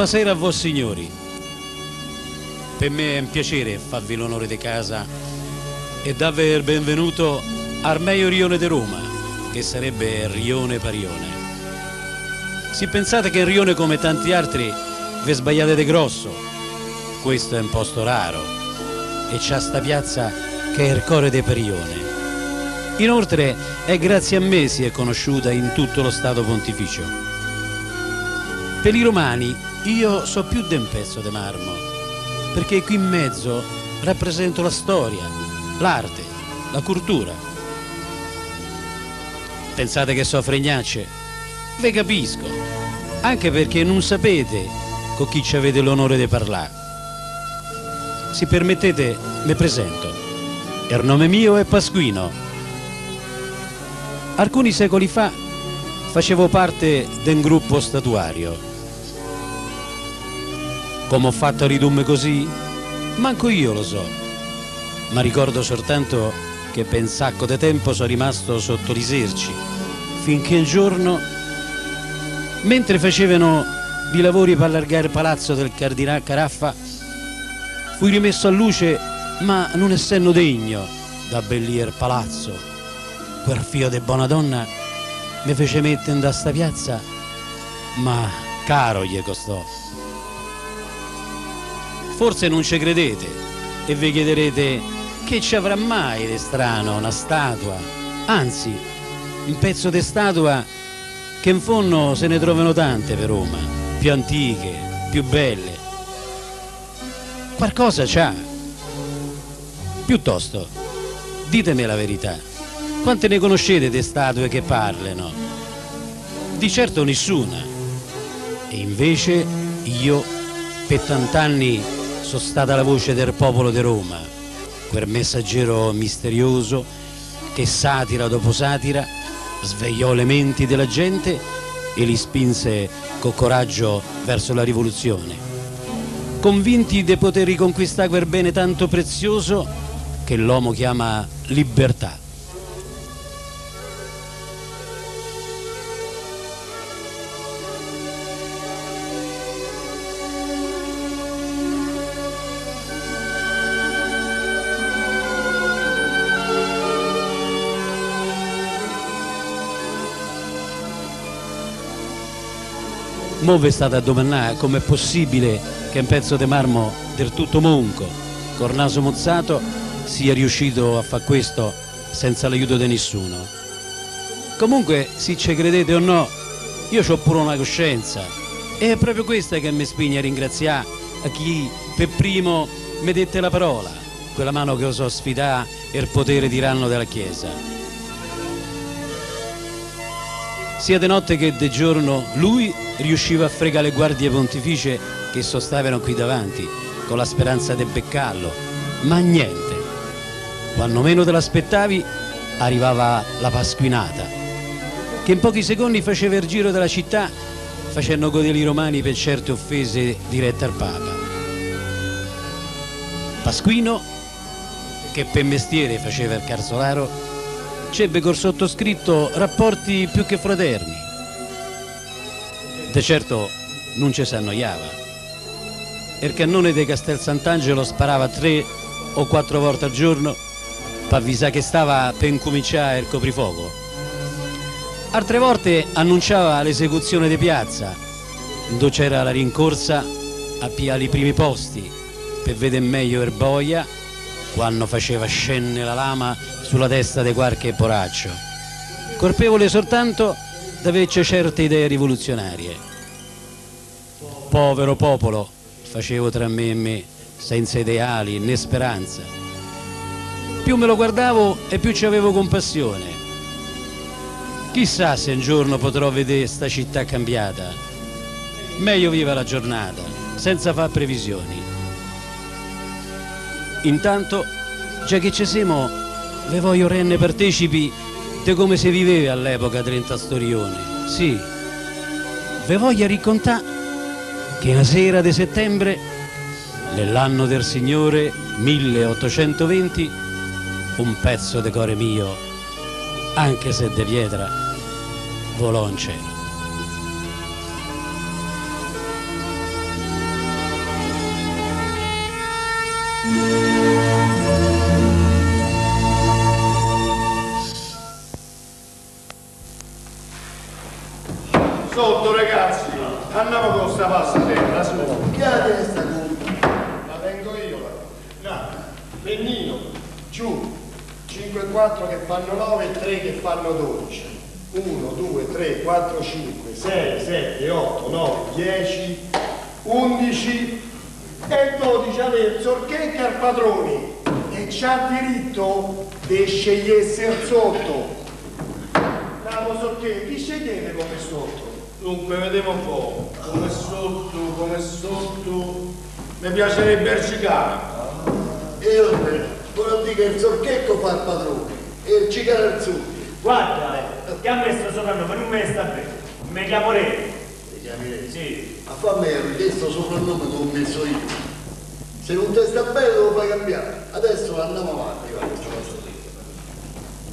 Buonasera a voi signori. Per me è un piacere farvi l'onore di casa e darvi il benvenuto al meglio rione di Roma, che sarebbe Rione Parione. Se pensate che Rione come tanti altri vi sbagliate di grosso, questo è un posto raro e c'ha sta piazza che è il cuore di Parione. Inoltre è grazie a me si è conosciuta in tutto lo Stato Pontificio. Per i romani io so più di un pezzo di marmo, perché qui in mezzo rappresento la storia, l'arte, la cultura. Pensate che so fregnacce? Ve capisco, anche perché non sapete con chi ci avete l'onore di parlare. Se permettete, mi presento. Il nome mio è Pasquino. Alcuni secoli fa facevo parte di un gruppo statuario come ho fatto a ridurmi così? Manco io lo so. Ma ricordo soltanto che un sacco di tempo sono rimasto sotto l'iserci, finché un giorno, mentre facevano i lavori per allargare il palazzo del cardinale Caraffa, fui rimesso a luce, ma non essendo degno d'abbellire il palazzo. Quel figlio di buona donna mi fece mettere da sta piazza, ma caro gli costò. Forse non ci credete e vi chiederete che ci avrà mai di strano una statua, anzi un pezzo di statua che in fondo se ne trovano tante per Roma, più antiche, più belle. Qualcosa c'ha. Piuttosto, ditemi la verità, quante ne conoscete di statue che parlano? Di certo nessuna. E invece io per tant'anni sono stata la voce del popolo di Roma, quel messaggero misterioso che satira dopo satira svegliò le menti della gente e li spinse con coraggio verso la rivoluzione, convinti di poter riconquistare quel bene tanto prezioso che l'uomo chiama libertà. Mo vi state a domandare com'è possibile che un pezzo di marmo del tutto monco, col naso mozzato, sia riuscito a fare questo senza l'aiuto di nessuno. Comunque, se ci credete o no, io ho pure una coscienza e è proprio questa che mi spinge a ringraziare a chi per primo mi dette la parola, quella mano che osò sfidare il potere tiranno della Chiesa. Sia di notte che di giorno lui riusciva a fregare le guardie pontificie che sostavano qui davanti con la speranza di beccarlo, ma niente. Quando meno te l'aspettavi arrivava la pasquinata, che in pochi secondi faceva il giro della città facendo godere i romani per certe offese dirette al Papa. Pasquino, che per mestiere faceva il carzolaro, c'ebbe col sottoscritto rapporti più che fraterni De certo non ci si annoiava. Il cannone di Castel Sant'Angelo sparava tre o quattro volte al giorno per avvisare che stava per incominciare il coprifuoco. Altre volte annunciava l'esecuzione di piazza, dove c'era la rincorsa a piare i primi posti per vedere meglio il boia quando faceva scenne la lama sulla testa di qualche poraccio. Colpevole soltanto averci certe idee rivoluzionarie. Povero popolo, facevo tra me e me, senza ideali né speranza. Più me lo guardavo e più ci avevo compassione. Chissà se un giorno potrò vedere sta città cambiata. Meglio viva la giornata, senza far previsioni. Intanto, già che ci siamo, le voglio renne partecipi di come si viveva all'epoca Trenta Storione. Sì, ve voglio raccontare che una sera di settembre, nell'anno del Signore 1820, un pezzo di cuore mio, anche se di pietra, volò in cielo. Andiamo con sta pasta terra, su. Chi ha la testa? La tengo io la. No, pennino, giù. 5 e 4 che fanno 9 e 3 che fanno 12. 1, 2, 3, 4, 5, 6, 7, 8, 9, 10, 11 e 12 avere sorchetti al padrone e c'ha diritto di scegliesse il sotto. Andiamo sorchetti, scegliete come sotto. Dunque, vediamo un po'. Come sotto, come sotto. Mi piacerebbe il cicano. Io volevo dire che il sorchetto fa il padrone e il cicano il sud. Guarda, che ha messo soprannome, non me sta bene. Mi chiamo Re. Ti chiami lei? Sì. Ma fammi questo soprannome che ho messo io. Se non ti sta bene lo fai cambiare. Adesso andiamo avanti con questa cosa.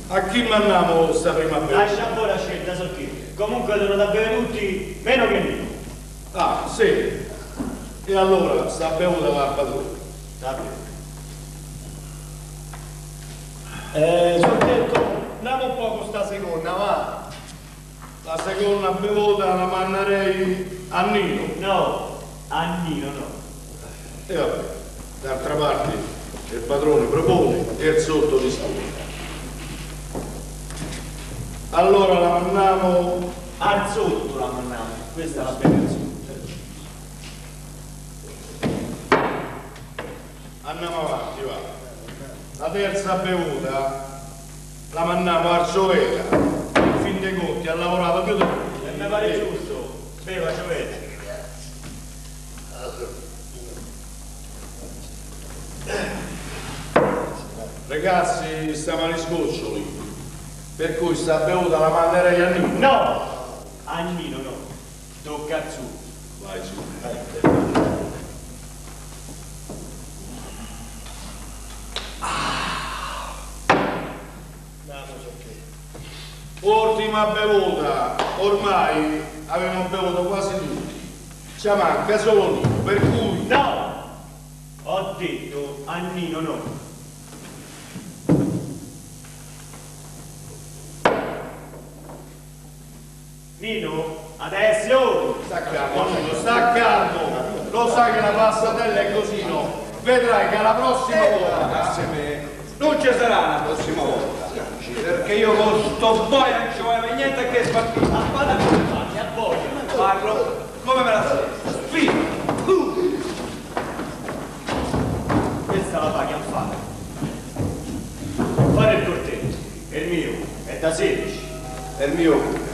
A chi mandiamo sta prima bella? Lascia la scelta, so chi. Comunque devono da bere tutti, meno che io. Ah, sì. E allora sta bevuta padrone. Sta bene. Eh, sorchetto, andiamo un po' con sta seconda, va. La seconda bevuta la manderei a Nino. No, Annino no. E vabbè, d'altra parte il padrone propone e il sotto discute. Allora la mandiamo Al sotto la mandiamo. Questa è la bene al sotto. Andiamo avanti, va. La terza bevuta la mandiamo a Gioela. In fin dei conti ha lavorato più di E mi pare giusto. Beva, cioè. Ragazzi, stiamo agli scoccioli. Per cui sta bevuta la manderei a Nino. No! Annino no. Tocca sud. Vai su. Ultima bevuta, ormai abbiamo bevuto quasi tutti. Ci manca solo Nino, per cui No! Ho detto Annino no. Nino, adesso! Nino, sta calmo. Lo sai che la passatella è così, no? Vedrai che la prossima volta Grazie a me. Non ci sarà la prossima volta. Perché io con sto boia non ci vuole niente che spartire. A fai? A voglia! Parlo come me la sento. Spino. Questa la paghi a fare. Fare il cortetto. È il mio. È da 16. È il mio.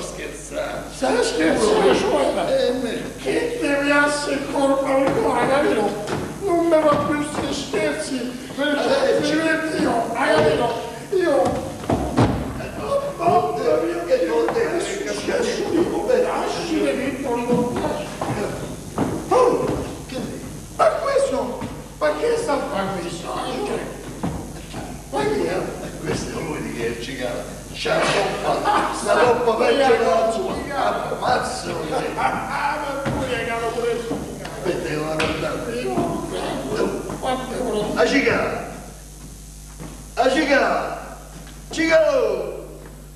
scherzando. Stai scherzando, Giovanna? Eh, che deviasse il corpo ancora, capito? Non mi fa più questi scherzi, per il Dio. Sta troppa peggio della sua. Ammazzo. Ah, ma pure che hanno preso. Aspetta, io la guardate. Io non credo. Quante volte. A cicala. A cicala. Cicalo.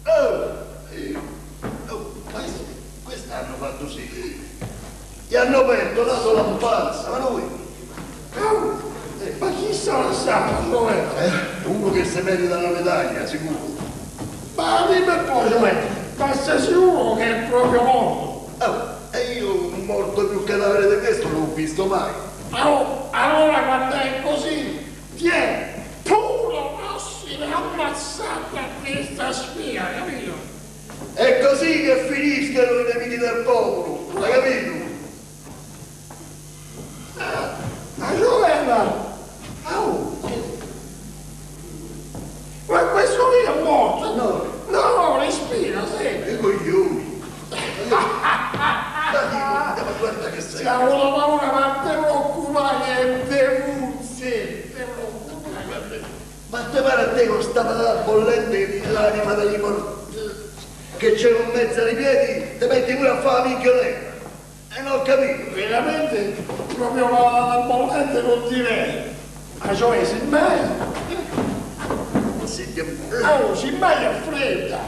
Oh. Eh, oh, ma questo hanno fatto sì. Gli hanno aperto la sola panza, ma noi. Oh, Ma chi sarà stato? Dov'è? Eh, uno che si merita una medaglia, sicuro. Ma dimmi un po', cioè, ma sei sicuro che è proprio morto? Oh, e io un morto più cadavere di questo non l'ho visto mai. Oh, allora quando è così, tieni, puro Massimo, ammazzata a questa spia, capito? È così che finiscono i nemici del popolo, hai capito? Ma Giovanna! Oh! Ma questo qui è morto? No. No, no, respira, sì. E coglioni. Ma guarda che sei. Cavolo, ma una ma te preoccupare, devuzze, te preoccupare. Ma te pare a te con sta patata bollente l'anima degli morti che c'è in mezzo ai piedi, ti metti pure a fare la minchioletta. E non ho capito. Veramente, proprio la, la bollente non direi. Ma cioè, se mai, Senti, oh, se mai è fredda.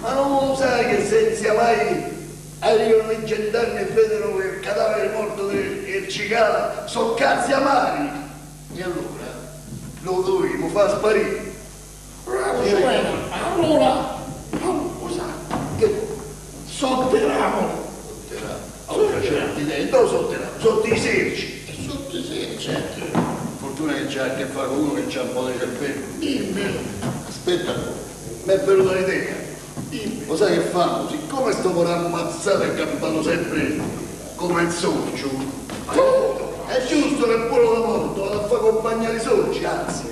Ma non lo sai che senza mai arrivano i gendarmi e vedono che il cadavere morto del del cicala sono cazzi amari? E allora lo dovevo far sparire. Bravo, cioè, allora, oh, cosa? Che Sotterramo. Allora certi idee, dove sotterramo? Sotto i serci. E sotto i serci. Fortuna che c'ha a che fare con uno che c'ha un po' di cervello. Dimmi, Aspetta un po', l'idea. dimmi. Lo sai che fanno? Siccome sto con ammazzato e campano sempre come il sorcio, è giusto che pure da morto vado a fare compagnia ai sorci, anzi,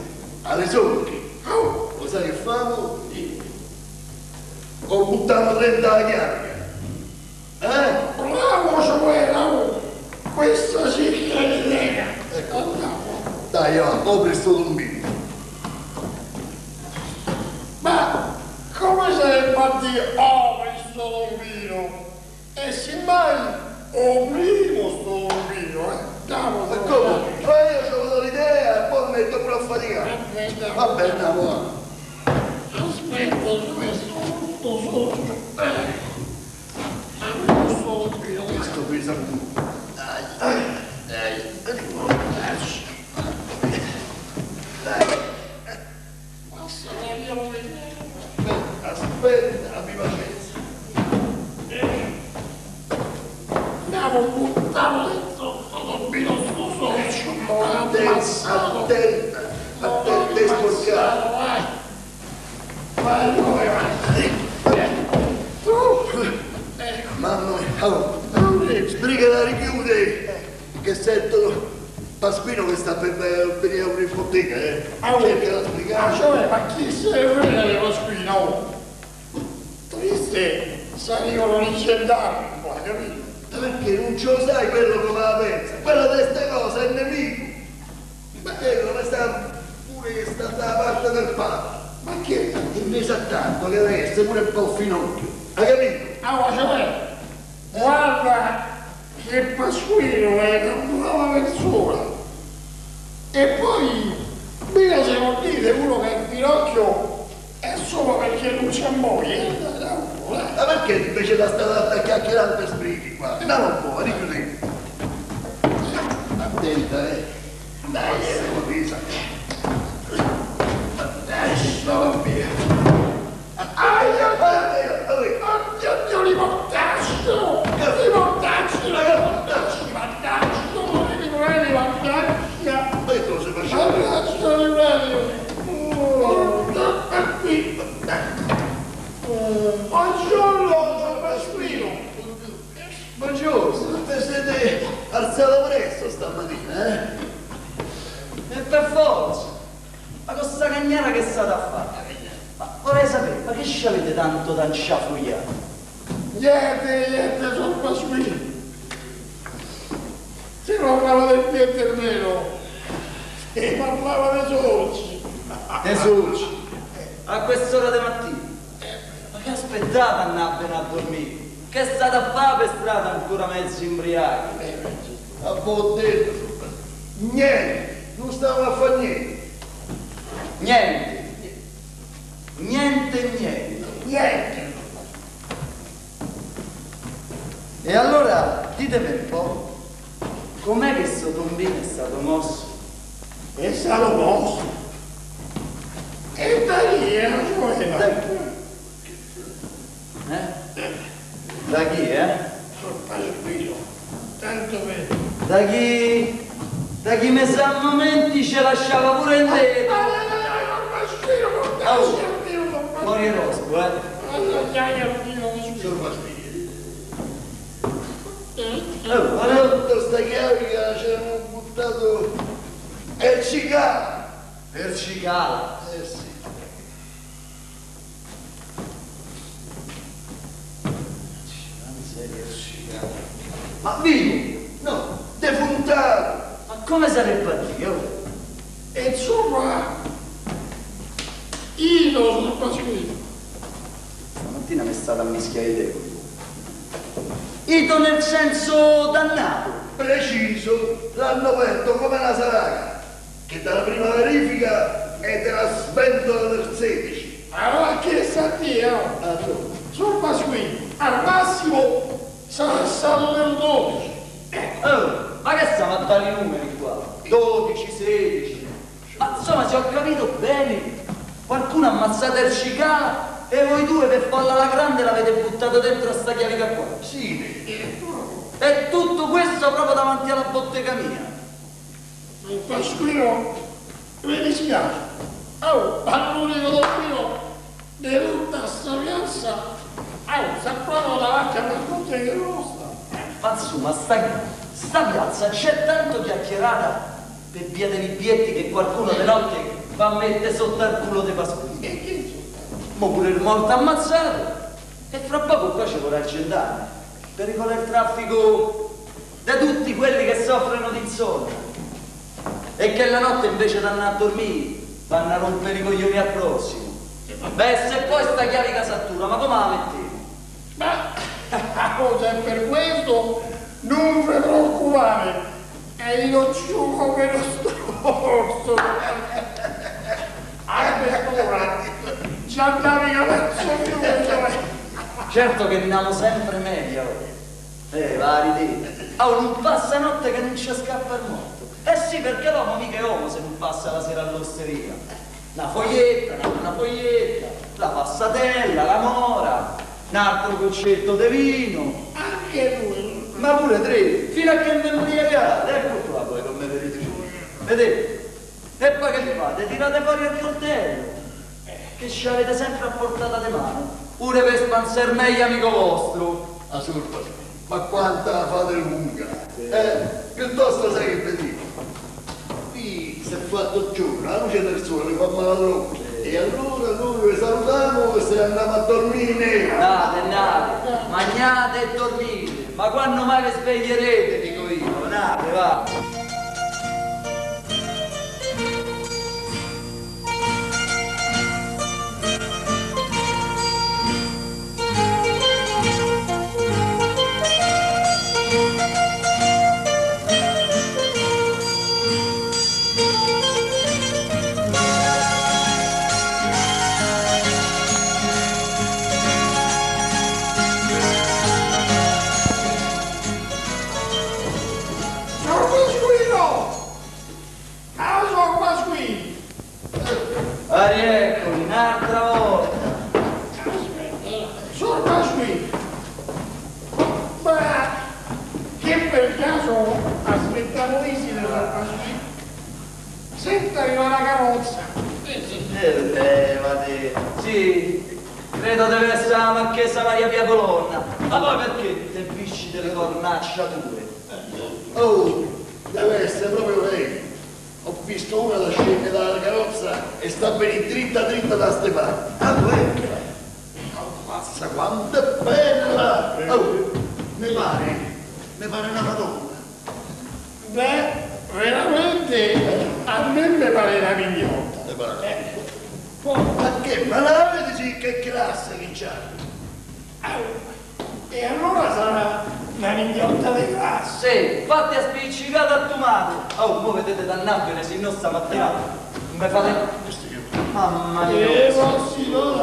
alle sorci. Oh, Lo sai che fanno? Ho buttato 30 alla chiave. Eh? bravo, cioè, oh, questa sì che è l'idea. Andiamo. Dai, va, apri sto tombino. Come a dire oh questo lombino? E semmai oprimo sto lombino, eh? Andiamo, Ma come? Ma io ho avuto l'idea e poi metto pure a faticare. Aspetta, Vabbè, andiamo, va. aspetta, questo sotto. Eh. Apri sto lombino, Questo pesa. Dai, dai, dai. passa la via lombino. Aspetta, abbi pazienza. Andiamo, buttiamo dentro sto socio, poi Attenta, attenta, attenta, sporcato. Vai, vai, vai? Ecco. Mamma mia, allora, sbriga la richiude, che sento Paspino che sta per venire a una ipoteca, eh. Cerca di Ma sbrigare. cioè, ma chi se ne frega di Pasquino? Triste, salivano i gendarmi qua, capito? Perché non ce lo sai quello come la pensa? Quello di queste cose è il nemico. Ma quello come sta pure che sta dalla parte del padre. Ma che? Invece a tanto che deve essere pure un po' finocchio. Hai capito? Ah, ma cioè, guarda che Pasquino è una brava persona. E poi, mica se non dite uno che è finocchio è solo perché non c'è moglie. eh, eh. Ma perché invece da stare a chiacchierare per sbrighi qua? Andiamo un po', richiudi. Attenta, eh. Dai, è una pisa. Stavo via. Aia, Vabbè, vabbè. Oddio, Dio, li mortaccio! Li mortacci, li mortacci, mortaccio, li vorrei, li mortaccia! Ma cosa si faceva? Mortaccio, li qui! Buongiorno! orgoglioso. Vi siete alzato presto stamattina, eh? E per forza. Ma con sta cagnara che state a fare? Ma vorrei sapere, ma che ci avete tanto da inciafugliare? Niente, niente, sono Pasquino. Si parlava del Pieternero. Si parlava dei soci. Te succi. A quest'ora di mattina. Ma che aspettate andare bene a dormire? Che state a fare per strada ancora mezzo imbriachi? A voi detto, niente, non stavano a fare niente. Niente. Niente, niente. Niente. E allora ditemi un po', com'è che sto tombino è stato mosso? È stato mosso. E da lì era Da giovane. chi? Eh? Da chi, eh? Sono Pasquino. Tanto per... Da chi? Da chi mi sa a momenti ci lasciava pure in tetto. Mori rospo, eh? Oh, Ma tutta sta carica ci hanno buttato il cicalo. per cicala. Eh sì. Ma vivo! No, defuntato. Ma come sarebbe a Dio? E insomma, io sono Pasquino. Stamattina mi è stata a mischiare i deboli. Ito nel senso dannato. Preciso, l'hanno aperto come una saraga, che dalla prima verifica è della sventola del 16. Allora che sta Dio? Ah, no. Sono Pasquino. Al massimo sarà stato del 12. Oh, ma che stiamo a dare i numeri qua? 12, 16. Ma insomma, se ho capito bene, qualcuno ha ammazzato il cicala e voi due per farla alla grande l'avete buttato dentro a sta chiavica qua. Sì, E tutto questo proprio davanti alla bottega mia. Pasquino, mi dispiace. Oh, all'unico doppio di tutta sta piazza. Oh, sta proprio davanti alla bottega nostra. Ma insomma, sta, sta piazza c'è tanto chiacchierata per via dei biglietti che qualcuno di notte va a mettere sotto al culo dei pasquini. E che Ma pure il morto ammazzato. E fra poco qua ci vorrà il gendarme per regolare il traffico da tutti quelli che soffrono di insonnia. E che la notte invece di andare a dormire vanno a rompere i coglioni al prossimo. Beh, se poi sta chiave casatura, ma come la metti? Ma cosa è per questo? Non vi preoccupare, e io giuro che lo storso. A quest'ora ci andavi a verso chiuso. Certo che andiamo sempre meglio. Eh, vari dì. Oh, non passa notte che non ci scappa il morto. Eh sì, perché l'uomo mica è uomo se non passa la sera all'osteria. Una foglietta, una foglietta, la passatella, la mora, un altro goccetto di vino, Anche lui. ma pure tre, fino a che mi embriagate. Ecco qua poi non mi vedete più. Vedete? E poi che fate? Tirate fuori il coltello, che ci avete sempre a portata di mano. Pure per spanzer meglio amico vostro. a sorpa. Ma quanta la fate lunga? Eh, piuttosto sai che vi dico. Qui si è fatto giorno, la luce del sole fa male all'occhio. E allora noi vi salutiamo e se andiamo a dormire. Andate, andate, mangiate e dormite. Ma quando mai vi sveglierete, dico io. Andate, va. Da Pasquino? Senta che ho una carrozza! Eh sì. Eh. Sì, credo deve essere la marchesa Maria Pia Colonna. Ma poi perché te bisci di le cornaccia pure. Oh, deve essere proprio lei. Ho visto una da scendere dalla carrozza e sta bene dritta dritta da ste parti. Ah, quella! Ammazza quanto è bella! Oh, mi pare, mi pare una madonna. Beh, veramente a me mi pare una mignotta. Eh, Ma che, ma la vedi sì che classe che c'ha? oh, e allora sarà una mignotta di classe. Sì, fatti a spiccicare a tomate. Oh, voi vedete dannarvene, se no stamattina non mi fate... Mamma mia. E si lo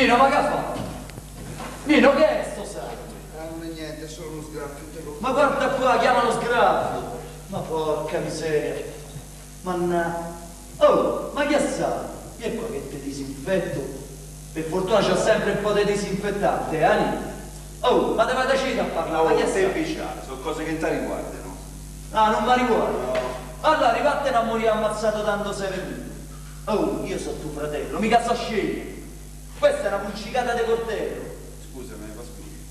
Nino, ma che ha fatto? Nino, che è sto sangue? Non è niente, è solo uno sgraffio. Ma guarda qua, chiamalo sgraffio. Ma porca miseria. Manna. Oh, ma che sa? Vieni qua che ti disinfetto. Per fortuna c'ho sempre un po' di disinfettante, eh? Nino? Oh, ma te vai da cita a parlare, ma che sa? semplicemente, sono cose che ti riguardano. Ah, non mi riguarda. Allora, rivattene a morire ammazzato tanto sei venuto. Oh, io sono tuo fratello, mica so scegliere. Questa è una pulcicata di coltello. Scusami, Pasqui.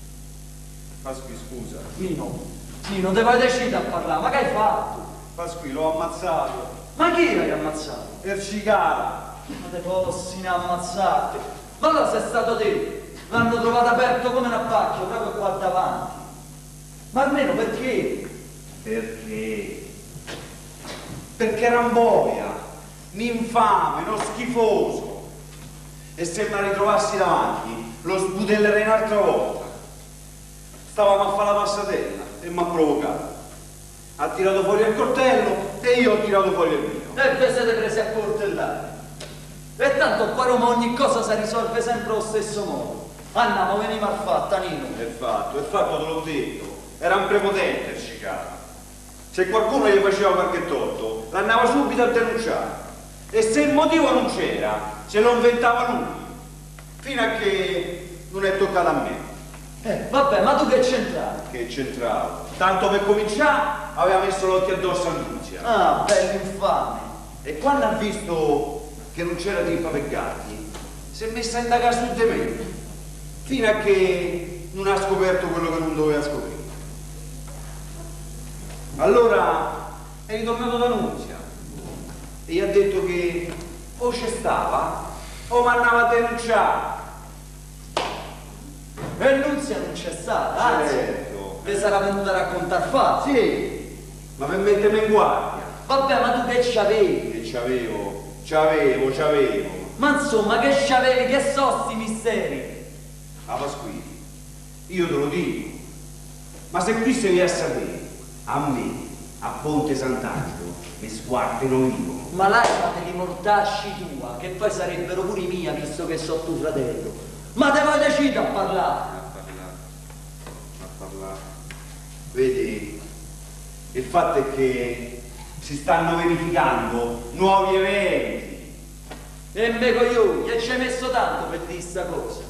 Pasqui, scusa. Nino, Nino, te vai da cita a parlare, ma che hai fatto? Pasqui, l'ho ammazzato. Ma chi hai ammazzato? Per cicala. Ma te fossi ammazzate. Ma allora sei stato te. L'hanno trovato aperto come un appacchio, proprio qua davanti. Ma almeno perché? Perché? Perché era un boia, un infame, uno schifoso. E se me la ritrovassi davanti, lo sbudellerei un'altra volta. Stavamo a fare la passatella e mi ha provocato. Ha tirato fuori il coltello e io ho tirato fuori il mio. E vi siete presi a coltellare. E tanto qua Roma ogni cosa si risolve sempre allo stesso modo. Andiamo, veni mal fatta, Nino. È fatto, è fatto, te l'ho detto. Era un prepotente il cicano. Se qualcuno gli faceva qualche torto, l'andava subito a denunciare. E se il motivo non c'era, se lo inventava lui. Fino a che non è toccato a me. Eh, vabbè, ma tu che c'entravi? Che c'entrava. Tanto per cominciare, aveva messo l'occhio addosso a Nunzia. Ah, bello infame. E quando ha visto che non c'era trippa per gatti, si è messa a indagare su di me. Fino a che non ha scoperto quello che non doveva scoprire. Allora è ritornato da Nunzia e gli ha detto che o c'è stava o mi andava a denunciare. E Nunzia non c'è stata, anzi, Certo. le sarà venuta a raccontare fatti. Sì, ma per mettermi in guardia. Vabbè, ma tu che c'avevi? E c'avevo, c'avevo, c'avevo. Ma insomma, che c'avevi? Che so sti misteri? A Pasquini, io te lo dico, ma se qui sei a sapere, a me, a Ponte Sant'Angelo, mi sguardano vivo. Ma lasciate di mortacci tua, che poi sarebbero pure i miei, visto che so tuo fratello. Ma te vai decido a parlare. A parlare, a parlare. Vedi, il fatto è che si stanno verificando nuovi eventi. E me coglioni, e ci hai messo tanto per dire sta cosa.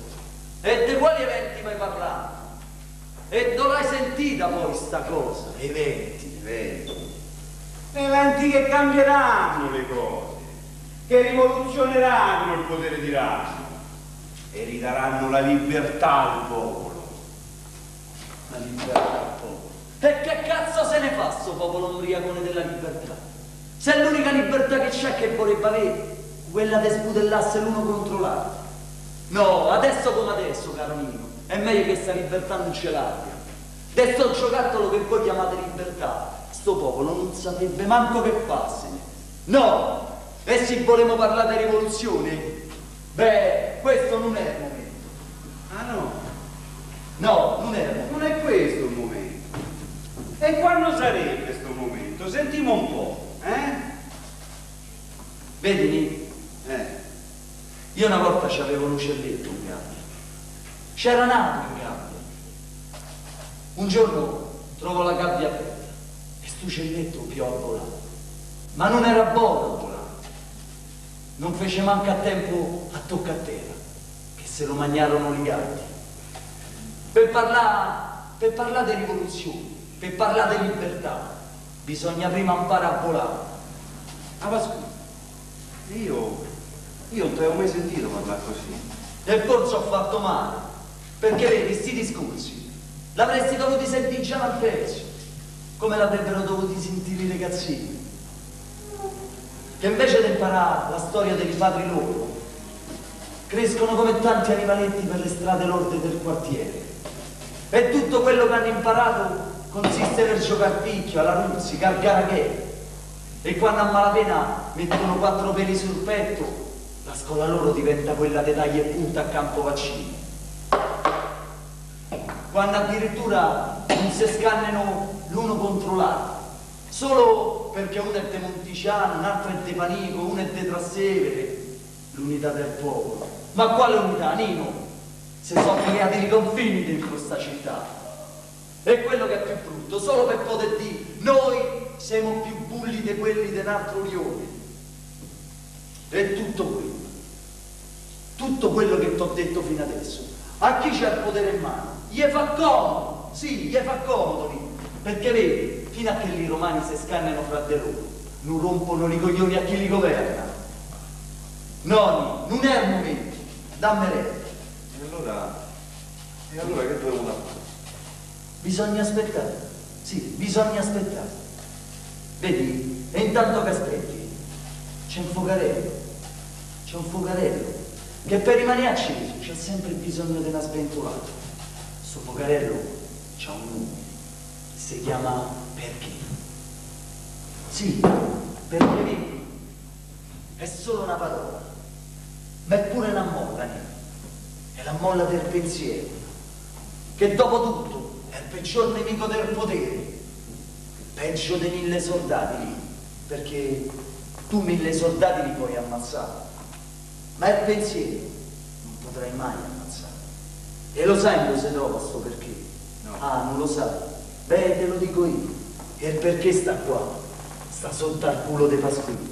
E di quali eventi mi hai parlato? E dove l'hai sentita poi sta cosa? Eventi, eventi. Eventi che cambieranno le cose, che rivoluzioneranno il potere tiranno e ridaranno la libertà al popolo. La libertà al popolo. E che cazzo se ne fa sto popolo ombriacone della libertà? Se è l'unica libertà che c'è che vorrebbe avere, quella di sputellasse l'uno contro l'altro. No, adesso come adesso, caro Nino, è meglio che sta libertà non ce l'abbia. De sto giocattolo che voi chiamate libertà, sto popolo non saprebbe manco che farsene. No, e se volevamo parlare di rivoluzione, beh, questo non è il momento. Ah no, No, non è il momento. non è questo il momento. E quando sarebbe questo momento? Sentimo un po', eh? Vedi? Eh, Io una volta c'avevo un uccelletto in gabbia. C'era nato in gabbia. Un giorno trovo la gabbia aperta sto uccelletto più a volare. Ma non era buono a volare. Non fece manco a tempo a tocca a terra. se lo mangiarono i gatti. Per parlare per parlare di rivoluzione, per parlare di libertà, bisogna prima imparare a volare. Ah, ma scusa, io, io non ti avevo mai sentito parlare così. Nel corso ho fatto male, perché vedi, sti discorsi l'avresti dovuti sentire già al pezzo, come l'avrebbero dovuti sentire i ragazzini, che invece di imparare la storia dei padri loro, crescono come tanti animaletti per le strade lorde del quartiere. E tutto quello che hanno imparato consiste nel giocare a picchio, alla ruzzica, al garaghe. E quando a malapena mettono quattro peli sul petto, la scuola loro diventa quella di taglia e punta a campo vaccini. Quando addirittura non si scannano l'uno contro l'altro, solo perché uno è de Monticiano, un altro è de Panico, uno è de Trastevere, l'unità del popolo. Ma quale unità, Nino? Si sono creati i confini dentro questa città. E quello che è più brutto, solo per poter dire, noi siamo più bulli di quelli di un altro rione. E tutto quello, tutto quello che ti ho detto fino adesso, a chi c'è il potere in mano? Gli fa comodo, sì, gli fa comodo lì. Perché vedi, fino a che i romani si scannano fra di loro, non rompono i coglioni a chi li governa. Noni, non è il momento, dammi retta. E allora, e allora che dovevo fare? Bisogna aspettare, sì, bisogna aspettare. Vedi, e intanto che aspetti, c'è un fogarello, c'è un fogarello, che per rimanere acceso c'è sempre bisogno di una sventolata. Sto fogarello c'ha un nome, si chiama perché. Sì, perché vedi, è solo una parola, ma è pure una molla, è la molla del pensiero, che dopo tutto è il peggior nemico del potere, peggio dei mille soldati lì, perché tu mille soldati li puoi ammazzare, ma il pensiero non potrai mai ammazzare. E lo sai dove si trova sto perché? No. Ah, non lo sai? Beh, te lo dico io. E perché sta qua? Sta sotto al culo dei pasquini.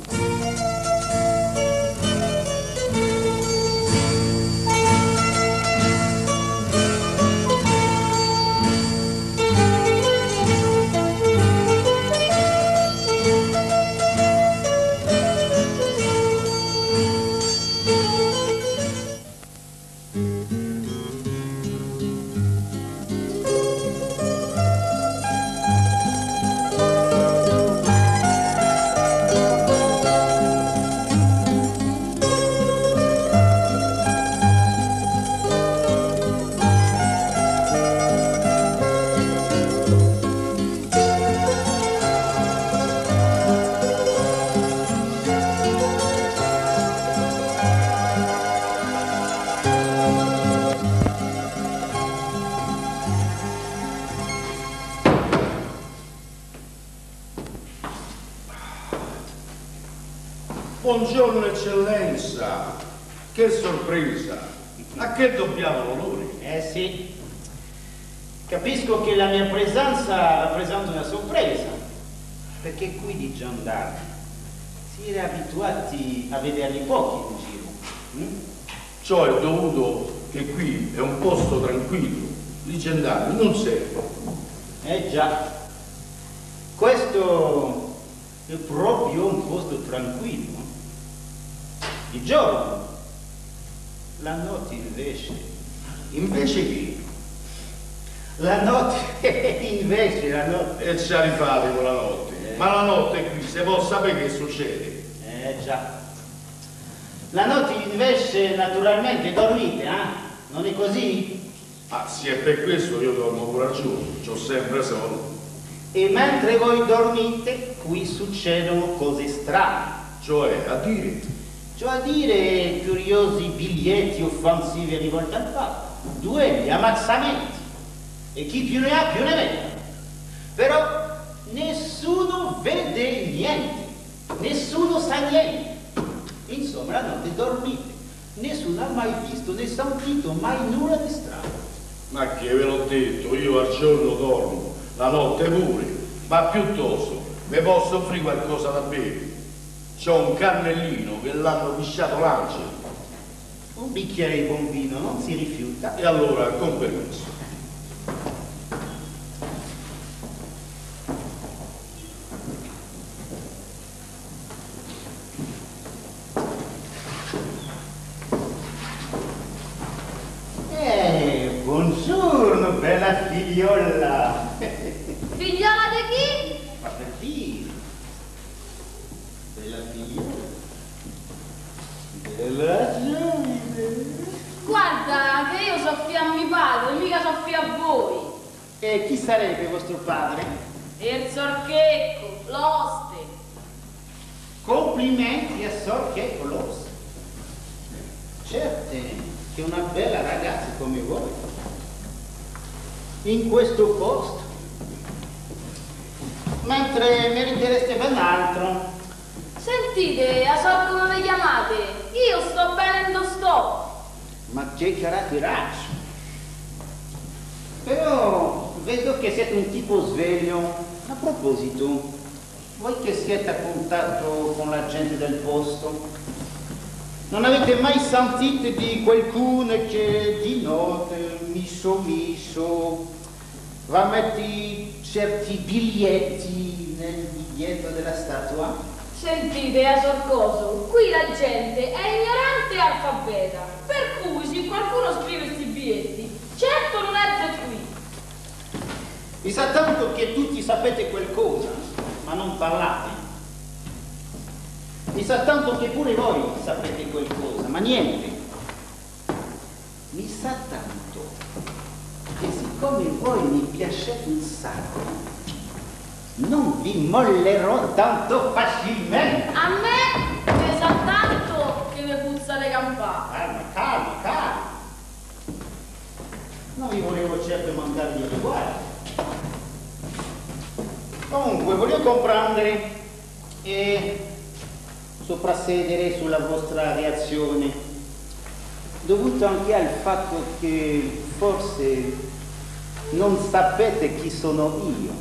I gendarmi non servono. Eh già, questo è proprio un posto tranquillo. Di giorno, la notte invece, Invece che? la notte invece, la notte. E ci arrivate con la notte. Ma la notte qui, se può sapere che succede. Eh già. La notte invece naturalmente dormite, eh? Non è così? Ah, sì, è per questo io dormo coraggioso, c'ho sempre sonno. E mentre voi dormite, qui succedono cose strane. Cioè, a dire, Cioè a dire curiosi biglietti offensivi rivolti al Papa, duelli, ammazzamenti. E chi più ne ha più ne metta. Però nessuno vede niente, nessuno sa niente. Insomma, la notte dormite, nessuno ha mai visto né sentito mai nulla di strano. Ma che ve l'ho detto, io al giorno dormo, la notte pure, ma piuttosto mi posso offrire qualcosa da bere. C'ho un cannellino che l'hanno pisciato l'angelo. Un bicchiere di buon vino non si rifiuta. E allora, con permesso. Eh, buongiorno, figliola. Figliola di chi? Ma per dire? Bella figliola. Bella giovine. Guarda che io soffio a mio padre, mica soffio a voi. E chi sarebbe vostro padre? Il sorchecco, l'oste. Complimenti a Sor Checolos. Certo che una bella ragazza come voi, in questo posto, mentre meritereste ben altro. Sentite, a so come vi chiamate? Io sto bene dove sto. Ma che caratteraccio! Però vedo che siete un tipo sveglio. A proposito, voi che siete a contatto con la gente del posto, non avete mai sentito di qualcuno che di notte, miso miso, va a mettere certi biglietti nel biglietto della statua? Sentite, a sorcoso, qui la gente è ignorante e alfabeta, per cui se qualcuno scrive questi biglietti, certo non è qui. Mi sa tanto che tutti sapete qualcosa, ma non parlate. Mi sa tanto che pure voi sapete qualcosa, ma niente. Mi sa tanto che siccome voi mi piacete un sacco, non vi mollerò tanto facilmente. A me mi sa tanto che mi puzza le campane. Calma, calma, calma. Non vi volevo certo mandare di riguardo. Comunque, voglio comprendere e soprassedere sulla vostra reazione, dovuto anche al fatto che forse non sapete chi sono io.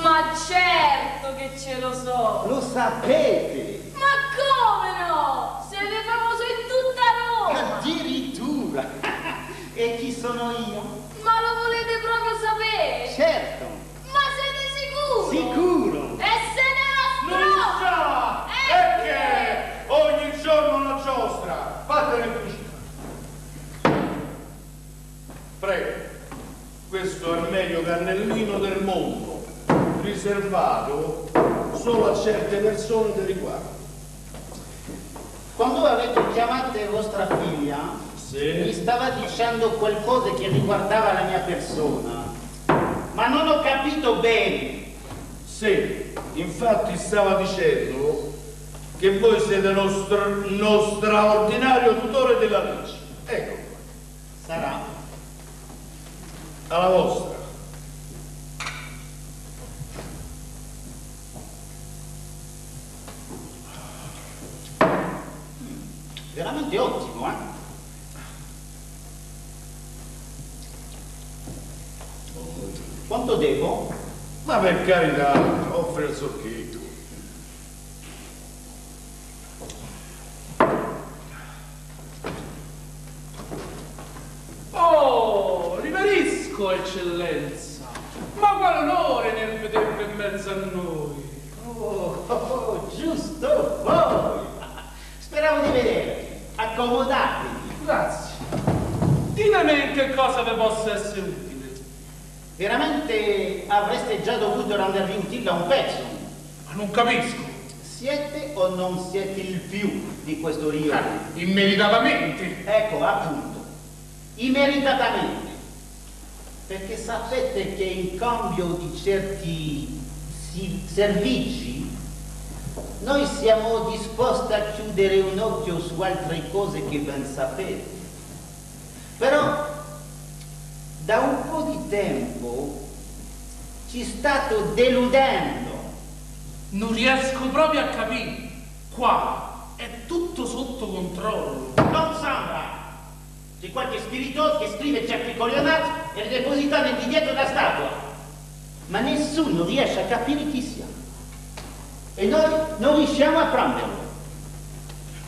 Ma certo che ce lo so. Lo sapete! Ma come no? Siete famoso in tutta Roma. Addirittura! e chi sono io? Ma lo volete proprio sapere? Certo, Ma siete sicuri? sicuro! E se ne va Non sa! Eh, E che ogni giorno una giostra! Fatene pubblicità. Prego, questo cannellino del mondo, riservato solo a certe persone di riguardo. Quando avete chiamato vostra figlia, mi Sì. stava dicendo qualcosa che riguardava la mia persona, ma non ho capito bene. Sì, infatti stava dicendo che voi siete uno, stra- straordinario tutore della legge. Ecco qua, Sarà. alla vostra. Veramente ottimo, eh? Quanto devo? Ma per carità, offre il sorchetto. Oh, riverisco, eccellenza. Ma quale onore nel vederlo in mezzo a noi. Oh, oh, oh, giusto voi! Speravo di vedervi. Accomodatevi. Grazie. A me in che cosa vi possa essere utile. Veramente avreste già dovuto rendervi utile a un pezzo. Ma non capisco. Siete o non siete il più di questo rio? Eh, immeritatamente. Ecco, appunto, immeritatamente. Perché sapete che in cambio di certi servizi noi siamo disposti a chiudere un occhio su altre cose che ben sapete. Però da un po' di tempo ci state deludendo. Non riesco proprio a capire. Qua è tutto sotto controllo. Non sembra! C'è qualche spiritoso che scrive certi coglionati e li deposita nel biglietto da statua. Ma nessuno riesce a capire chi sia e noi non riusciamo a prenderlo.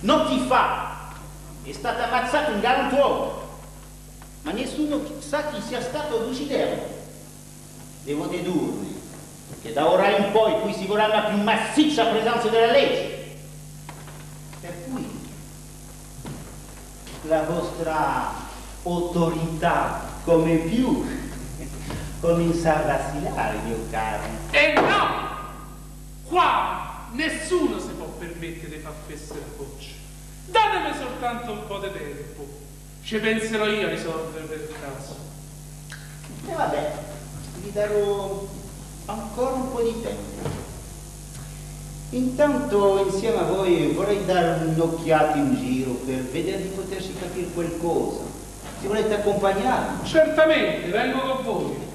Non ti fa, è stato ammazzato un galantuomo, ma nessuno sa chi sia stato ad ucciderlo. Devo dedurne che da ora in poi qui si vorrà una più massiccia presenza della legge. Per cui la vostra autorità come più comincia a vacillare, mio caro. E no! Qua nessuno si può permettere di fare queste bocce. Datemi soltanto un po' di tempo. Ci penserò io a risolvere il caso. E eh vabbè, vi darò ancora un po' di tempo. Intanto insieme a voi vorrei dare un'occhiata in giro per vedere di potersi capire qualcosa. Se volete accompagnarmi. Certamente, vengo con voi.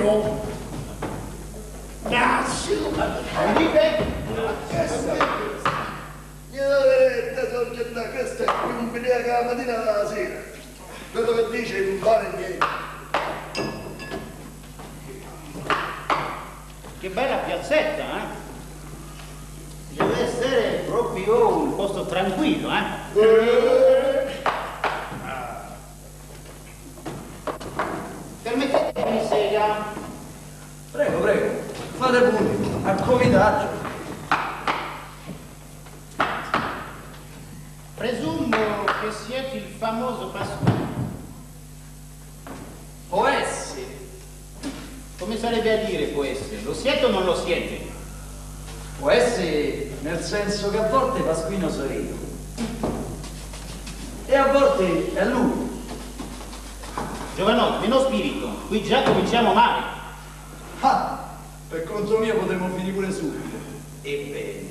Un vino. Nazione. Dite? Gliela veretta, sono già questa è più ubriaca la mattina alla sera. Quello che dice non vale niente. Che bella piazzetta, eh? Deve essere proprio un posto tranquillo, eh? Permettete che mi sega? Prego, prego, fate pure, al comitaggio. Presumo che siete il famoso Pasquale. Può essere. Come sarebbe a dire può essere? Lo siete o non lo siete? Può essere nel senso che a volte Pasquino sono io. E a volte è lui. Giovanotti, meno spirito, qui già cominciamo male. Per conto mio potremmo finire pure subito. Ebbene.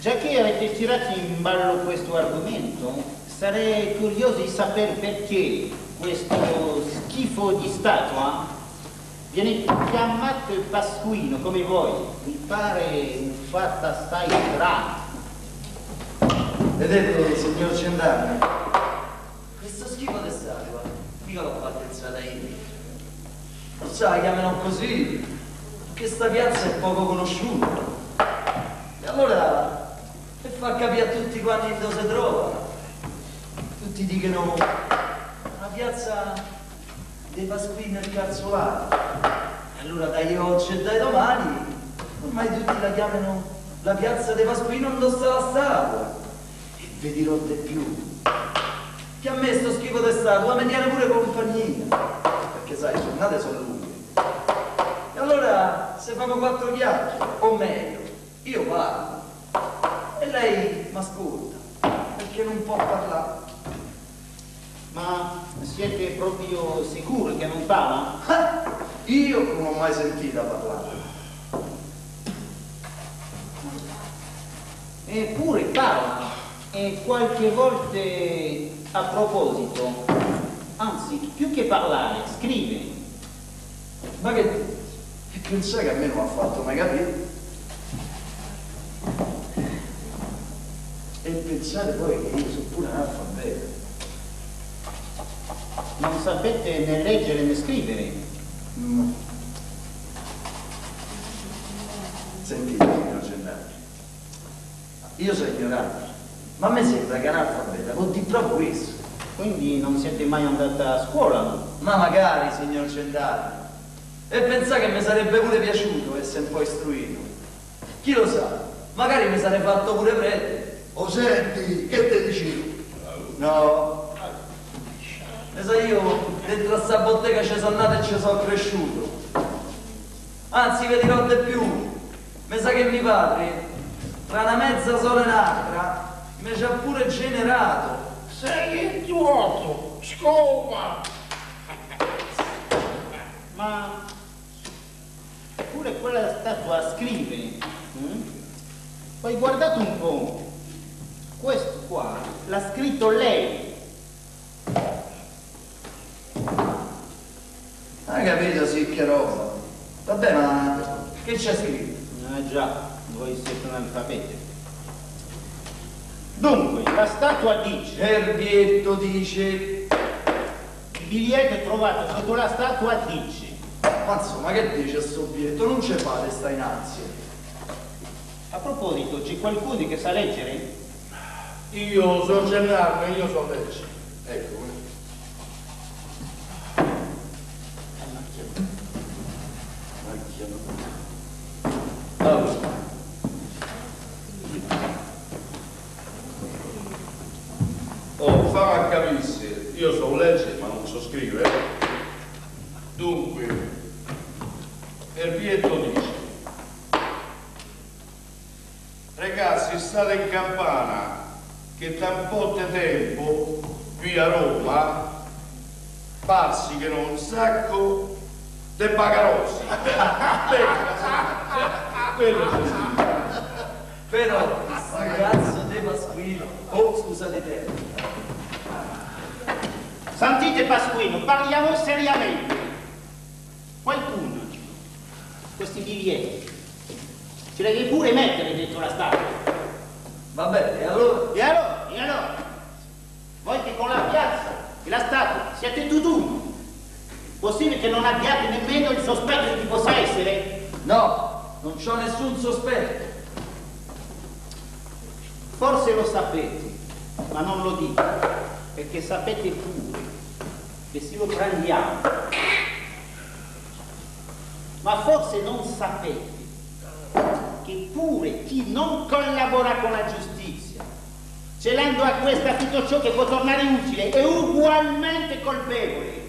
Già che avete tirato in ballo questo argomento, sarei curioso di sapere perché questo schifo di statua viene chiamato il Pasquino come voi. Mi pare un fatto assai strano. Vedete, signor Cendarme, questo schifo di statua, mica l'ho io. Forse la chiamano così, perché sta piazza è poco conosciuta. E allora, per far capire a tutti quanti dove si trova, tutti dicono la piazza dei Pasquini e Carzolari. E allora dai oggi e dai domani, ormai tutti la chiamano la piazza dei Pasquini non sta la statua. E vi dirò di più. Che a me sto schifo di statua mi tiene pure compagnia. Perché sai, le giornate sono lunghe. E allora, se famo quattro chiacchiere, o meglio, io parlo. E lei mi ascolta, perché non può parlare. Ma siete proprio sicuri che non parla? Io non ho mai sentita parlare. Eppure parla. E qualche volta a proposito, anzi, più che parlare, scrive. Ma che, che pensai che a me non ha fatto mai capire? E pensate poi che io sono pure analfabeto. Non sapete né leggere né scrivere. Mm. Sentite, signor Gennaro, io sono ignorante, ma a me sembra che analfabeta vuol dire proprio questo. Quindi non siete mai andata a scuola? no? Ma magari, signor Gennaro, e pensate che mi sarebbe pure piaciuto essere un po' istruito. Chi lo sa, magari mi sarei fatto pure prete. O senti, che te dicevo? No. Ne so io, dentro a sta bottega ci sono nato e ci sono cresciuto. Anzi, vi dirò di più. Mi sa che mio padre, tra una mezza sola e un'altra, mi ci ha pure generato. Sei idiota, scopa. Ma pure quella statua scrive. mm? Poi guardate un po'. Questo qua l'ha scritto lei. Hai capito, sì, che roba. Vabbè, ma che c'è scritto? Ah già, voi siete un alfabeto. Dunque, la statua dice, Erbietto dice... il biglietto trovato sotto la statua dice, Ma insomma, che dice sto biglietto? Non c'è fare, sta in ansia. a proposito, c'è qualcuno che sa leggere? Io so Gennaro e io so legge. Ecco. eh. Allora. Oh, fammi a capire, io so leggere ma non so scrivere. Dunque, Erbietto dice, ragazzi state in campana che da un po' di tempo qui a Roma passi che non un sacco di bagarossi. Quello c'è scritto. Però, sto cazzo di Pasquino. Oh, scusate te. Sentite Pasquino, parliamo seriamente. Qualcuno questi biglietti ce li devi pure mettere dentro la statua. Va bene, e allora? E allora? E allora? Voi che con la piazza e la statua siete tutt'uno. Possibile che non abbiate nemmeno il sospetto di chi possa essere? No, non c'ho nessun sospetto. Forse lo sapete, ma non lo dite, perché sapete pure che se lo prendiamo. Ma forse non sapete che pure chi non collabora con la giustizia, celando a questa tutto ciò che può tornare utile, è ugualmente colpevole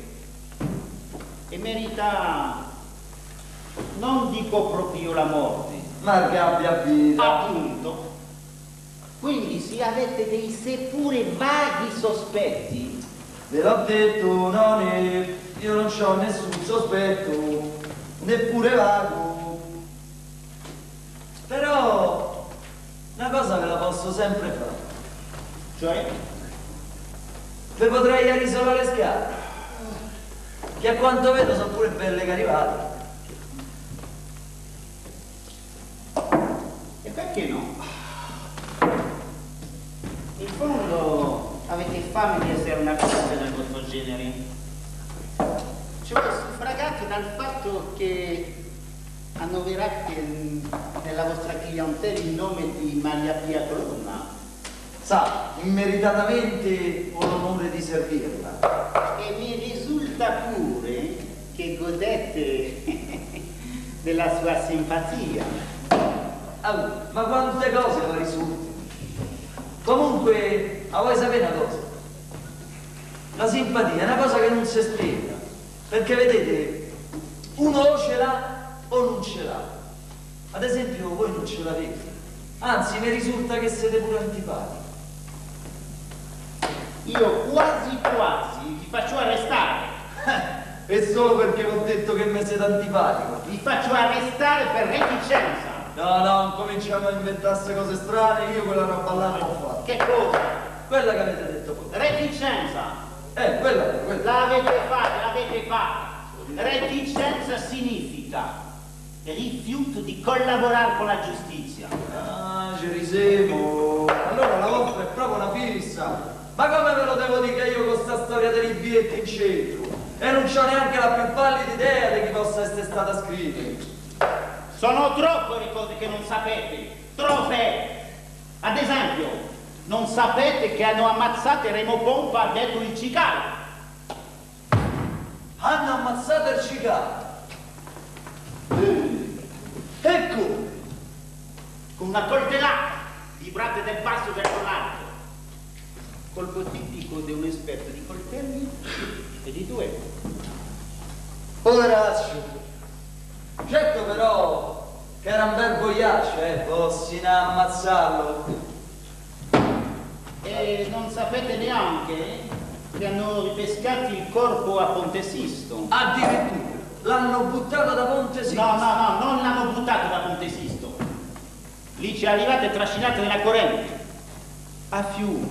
e merita, non dico proprio la morte, Ma che abbia vita. appunto. Quindi se avete dei seppure vaghi sospetti, Ve l'ho detto, nonni, io non c'ho nessun sospetto, neppure vago. Però, una cosa ve la posso sempre fare. cioè Vi potrei risolare le scale. Che a quanto vedo sono pure belle che arrivate. E perché no? In fondo avete fame di essere una cosa del vostro genere. Cioè suffragate dal fatto che annoverate nella vostra clientela il nome di Maria Pia Colonna Sa, immeritatamente ho l'onore di servirla. e mi risulta pure che godete della sua simpatia. Ah, ma quante cose vi risultano? Comunque, a voi sapere una cosa? La simpatia è una cosa che non si spiega. Perché vedete, uno o ce l'ha o non ce l'ha. Ad esempio, voi non ce l'avete. Anzi, mi risulta che siete pure antipatici. Io quasi quasi vi faccio arrestare. E solo perché vi ho detto che mi siete antipatico. Vi faccio arrestare per reticenza. No, no, non cominciamo a inventarsi cose strane, io quella roba là non l'ho fatta. Che cosa? Quella che avete detto voi. Reticenza. Eh, quella, quella. L'avete fatta, l'avete fatta. Reticenza significa rifiuto di collaborare con la giustizia. Ah, ci risemo. Allora la vostra è proprio una fissa. Ma come ve lo devo dire io con sta storia dei biglietti in centro? E non c'ho neanche la più pallida idea di chi possa essere stata scritta. Sono troppe le cose che non sapete. Troppe. Ad esempio, non sapete che hanno ammazzato Remo Pompa dentro il cicalo. Hanno ammazzato il cicalo. Ecco, con una coltellata, vibrate del basso verso l'alto. Colpo tipico di un esperto di coltelli e di duello. poveraccio. Certo però che era un bel boiaccio, eh, fossi a ammazzarlo. E non sapete neanche che hanno ripescato il corpo a Ponte Sisto. Addirittura, l'hanno buttato da Ponte Sisto. No, no, no, non l'hanno buttato da Ponte Sisto. Lì ci arrivate e trascinate nella corrente. A fiume.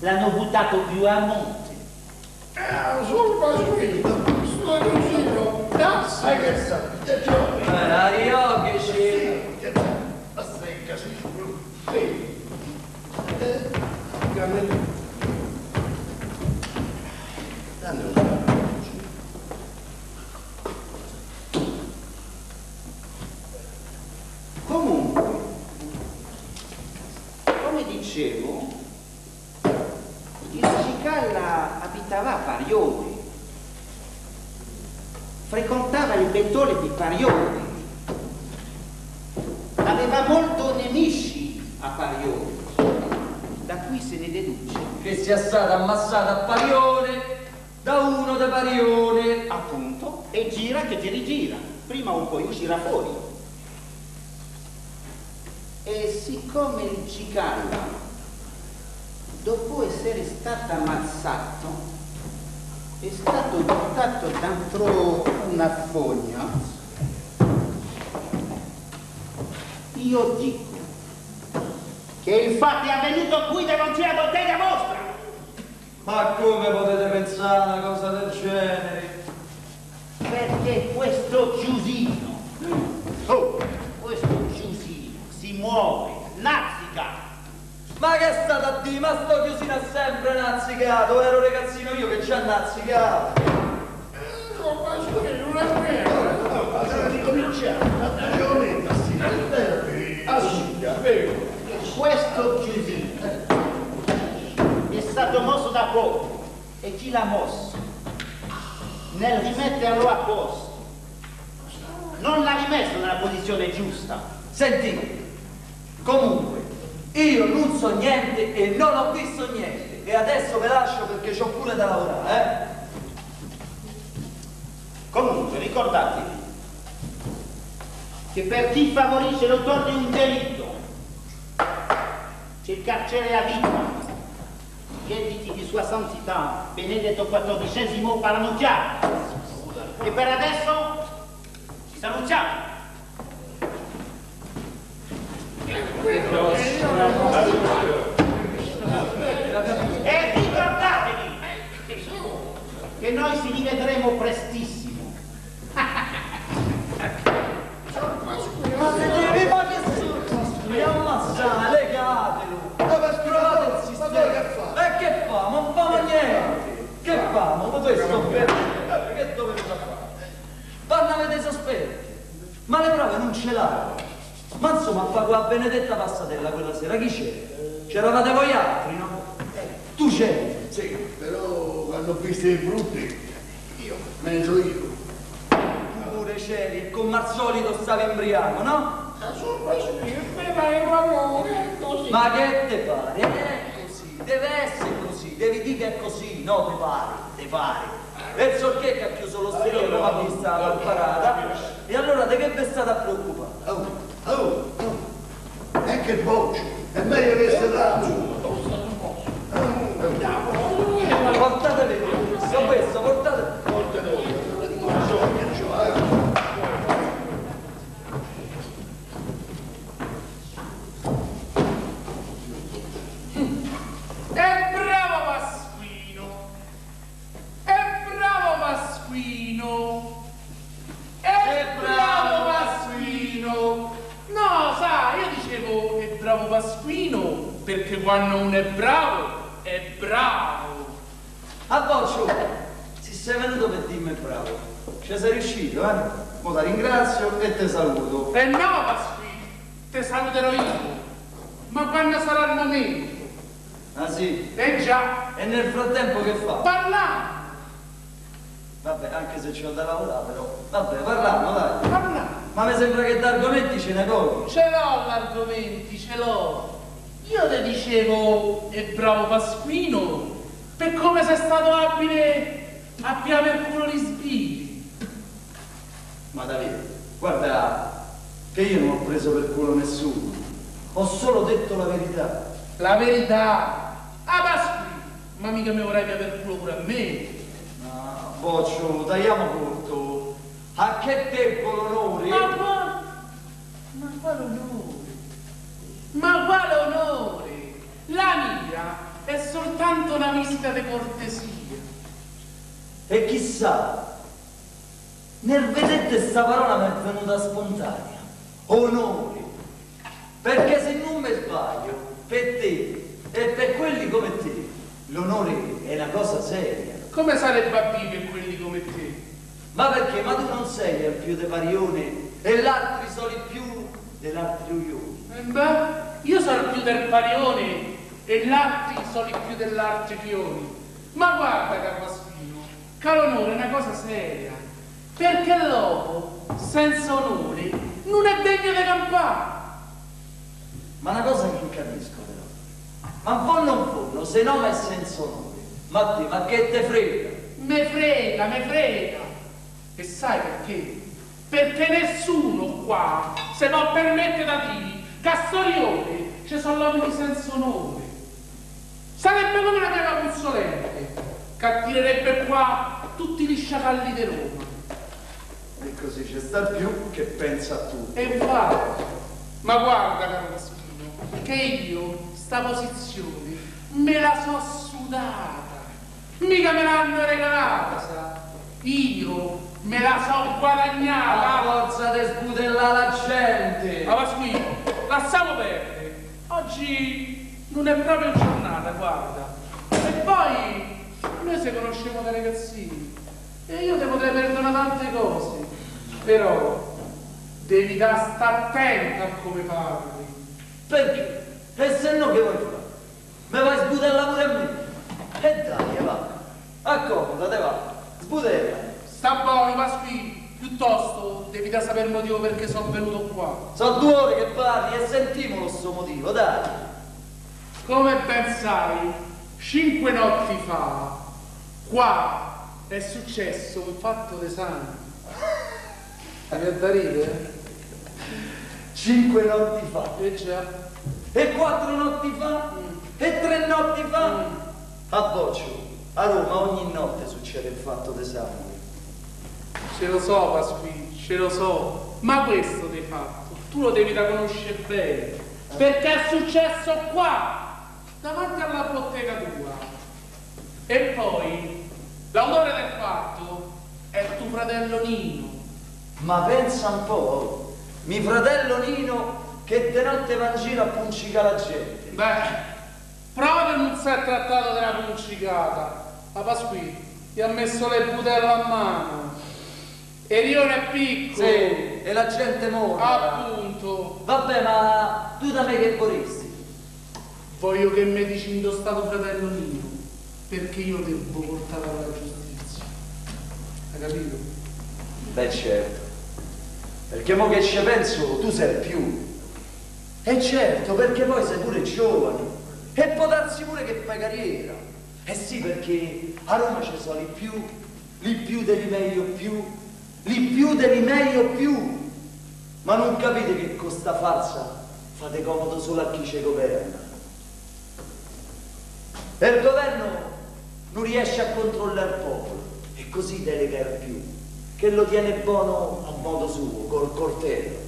L'hanno buttato più a monte. Eh, sul Pasquino, sto vicino. Sai che sa, che giochi. Eh, Ariochici. Che ma stai casino. Sì. Eh, cammello. Danno un po'. Dicevo, il Cicalla abitava a Parioli, frequentava il bettore di Parioli, aveva molto nemici a Parioli, da qui se ne deduce Che sia stata ammassata a Parione da uno da Parione. appunto e gira che ti rigira, prima o poi uscirà fuori. E siccome il Cicalla, dopo essere stato ammazzato, è stato buttato dentro una fogna, io dico che infatti è avvenuto qui davanti ad bottega vostra. Ma come potete pensare a una cosa del genere? Perché questo chiusino, oh, questo chiusino si muove, nazzica. Ma che è stato a dire? Ma sto chiusino ha sempre nazzicato, ero ragazzino io che già nazzicato. non è vero. Allora ricominciamo. Sì. Asciuga, vero. Questo chiusino è stato mosso da poco e chi l'ha mosso? Nel rimetterlo a posto. Non l'ha rimesso nella posizione giusta. Senti, comunque, io non so niente e non ho visto niente. E adesso ve lascio perché ho pure da lavorare, eh? Comunque, ricordatevi che per chi favorisce l'autore di un delitto c'è il carcere a vita. Gli editi di sua santità, Benedetto XIV, parlano chiaro. E per adesso ci salutiamo. E ricordatevi che noi ci rivedremo prestissimo. Ma che ammazzare, legatelo! Dove trovate il sistema? E che fa? Non famo niente! Che famo? Ma questo per che dovete fare? Vanno a vedere i sospetti! Ma le prove non ce l'hanno! Ma insomma, fa quella benedetta passatella quella sera, chi c'era? C'eravate voi altri, no? Tu c'eri? Sì, però quando ho visto i brutti, io, mezzo io. Pure c'eri e con Marzolito stavi imbriaco, no? Ma che te pare? È così, deve essere così, devi dire che è così, no te pare, te pare. E il sorché che ha chiuso l'osteria non ha vista la parata, e allora di che vi state a preoccupare? Oh, oh, oh. E che boccio, è meglio che se la Portatevi questo, questo, portate. È perché quando uno è bravo, è bravo! A Boccio, si sei venuto per dirmi bravo. Ci sei riuscito, eh? Mo ti ringrazio e ti saluto. E no Pasquino, te saluterò io! Ma quando sarà il momento? Ah sì? Eh già! E nel frattempo che fa? Parlando! Vabbè, anche se c'ho da lavorare però. Vabbè, parliamo, dai. Parlando! Ma mi sembra che d'argomenti ce ne pochi. Ce l'ho l'argomenti, ce l'ho. Io ti dicevo, è bravo Pasquino, per come sei stato abile a piare per culo gli sbigli. Ma Davide, guarda che io non ho preso per culo nessuno. Ho solo detto la verità. La verità. Ah Pasquino, ma mica mi vorrai piare per culo pure a me. No, Boccio, tagliamo corto. A che tempo l'onore? Ma quale, ma quale onore? Ma quale onore? La mia è soltanto una visita di cortesia. E chissà, nel vedete sta parola mi è venuta spontanea. Onore. Perché se non mi sbaglio, per te e per quelli come te, l'onore è una cosa seria. Come sarebbe a per quelli come te? Ma perché? Ma tu non sei il più de parione e l'altri sono i più dell'altri uioni. E beh, io sono più del parione e gli altri sono più dell'arte fiori. Ma guarda, caro Pasquino, che l'onore è una cosa seria, perché l'uomo senza onore non è degno di campare. Ma una cosa che non capisco però. Ma voi non fanno, se no è senza onore. Ma te, ma che te frega? Me frega, me frega. E sai perché? Perché nessuno qua se può permettere da dire che a Storione ci sono uomini senza onore. Sarebbe come una terra consolente che attirerebbe qua tutti gli sciacalli di Roma. E così ci sta più che pensa a tu. E infatti, ma guarda caro Pasquino, che io sta posizione me la so sudata. Mica me l'hanno regalata, sa. Io me la so guadagnata. La forza di sbudellare la gente. Ma Pasquino, lasciamo perdere. Oggi non è proprio giornata, guarda. E poi noi se conosciamo da ragazzini e io ti potrei perdonare tante cose. Però devi da sta attento a come parli. Perché? E se no che vuoi fare? Me vai a sbudellare pure a me? E dai, va. Accomoda, te va. Sbudella. Sta buono, Pasquino. Piuttosto devi da sapere il motivo perché sono venuto qua. Sono due ore che parli e sentimolo sto motivo, dai. Come ben sai, cinque notti fa, qua è successo un fatto di sangue. Mi viene da ridere? Cinque notti fa. Eh già. E quattro notti fa? E tre notti fa? A Boccio, a Roma ogni notte succede un fatto di sangue. Ce lo so, Pasquino, ce lo so. Ma questo di fatto, tu lo devi da conoscere bene. Perché è successo qua, davanti alla bottega tua. E poi, l'autore del fatto è tuo fratello Nino. Ma pensa un po', mi fratello Nino che de notte va in giro a puncicare la gente. Beh, proprio non si è trattato della puncicata. Ma Pasquino gli ha messo le budelle a mano. E Rione è piccolo. Sì, e la gente muore. Appunto. Vabbè, ma tu da me che vorresti? Voglio che mi dici in stato fratello Nino, perché io devo portare alla giustizia. Hai capito? Beh certo, perché mo che ci penso tu sei più. E certo, perché poi sei pure giovane e può darsi pure che fai carriera. Eh sì, perché a Roma ci sono i più, li più dei meglio più, li più dei meglio più. Ma non capite che con sta farsa fate comodo solo a chi ci governa. E il governo non riesce a controllare il popolo e così delega il più, che lo tiene buono a modo suo, col coltello.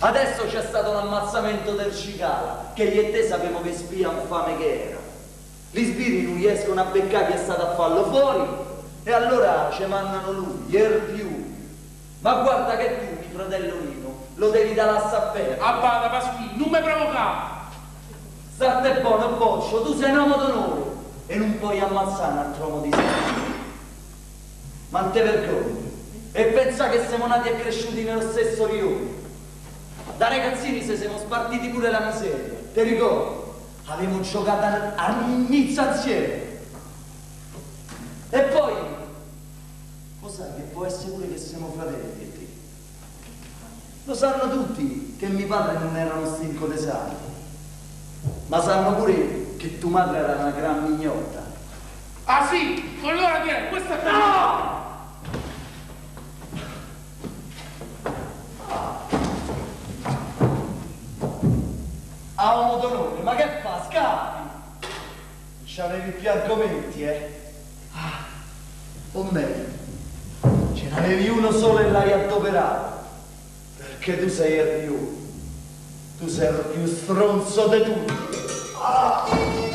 Adesso c'è stato l'ammazzamento del cicala, che io e te sappiamo che spia infame che era. Gli sbirri non riescono a beccare chi è stato a farlo fuori e allora ci mandano lui, il più. Ma guarda che tu, mio fratello Nino, lo devi dare a sapere. Abbada Pasquino, non mi provocare. State buono, Boccio, tu sei un uomo d'onore e non puoi ammazzare un altro uomo di sangue. Ma non te vergogni e pensa che siamo nati e cresciuti nello stesso rione. Da ragazzini se siamo spartiti pure la miseria, ti ricordi? Avevamo giocato all'inizio insieme. E poi, lo sai che può essere pure che siamo fratelli e te. Lo sanno tutti che mio padre non era uno stinco di sangue. Ma sanno pure che tua madre era una gran mignotta. Ah sì, allora che è? Questa è per no! A uomo d'onore, ma che fa? Scappi! C'avevi più argomenti, eh? Ah, o meglio, ce n'avevi uno solo e l'hai adoperato. Perché tu sei il più. Tu sei il più stronzo di tutti. Ah!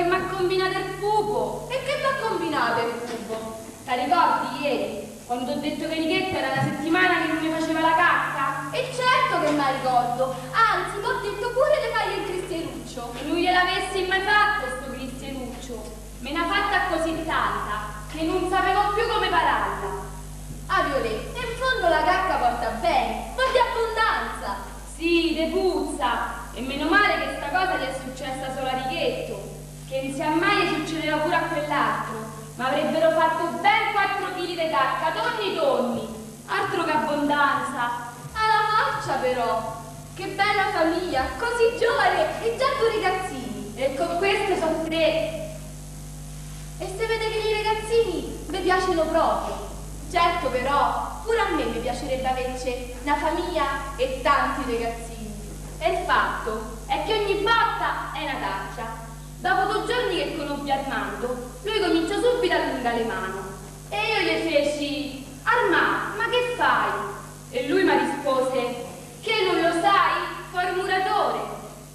Che mi ha combinato il pupo. E che ti ha combinato il cubo? La ricordi ieri? Quando ho detto che Nichetta era una settimana che non mi faceva la cacca? E certo che mi ricordo. Anzi, ti ho detto pure di fare il cristieruccio. Non gliel'avessi mai fatto sto cristieruccio. Me n'ha fatta così tanta che non sapevo più come pararla. Ah, Violetta, in fondo la cacca porta bene, ma di abbondanza. Sì, de puzza. E meno male che sta cosa gli è successa solo a Righetto, che non sia mai succedeva pure a quell'altro. Ma avrebbero fatto ben 4 kg di cacca, tonni tonni. Altro che abbondanza. Alla faccia però. Che bella famiglia, così giovane e già due ragazzini. E con queste sono tre. E se vede che i ragazzini vi piacciono proprio. Certo però, pure a me mi piacerebbe averci una famiglia e tanti ragazzini. E il fatto è che ogni volta è una taccia. Dopo due giorni che conobbi Armando, lui cominciò subito a allungare le mani. E io gli feci, Armando, ma che fai? E lui mi rispose, che non lo sai? Fai il muratore.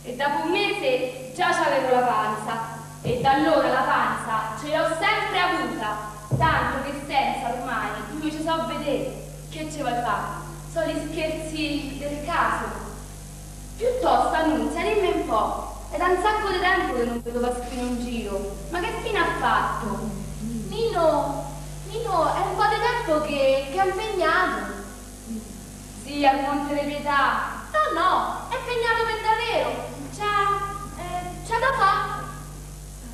E dopo un mese già c'avevo la panza. E da allora la panza ce l'ho sempre avuta, tanto che senza ormai mi ci so vedere. Che ci vuoi fare? Sono gli scherzi del caso. Piuttosto Annunzia, dimmi un po', è da un sacco di tempo che non vedo Pasquino in giro. Ma che fine ha fatto? Nino, Nino, è un po' di tempo che, che è impegnato. Sì, al Monte delle Pietà. No, no, è impegnato per davvero. C'ha, eh, c'ha da fare.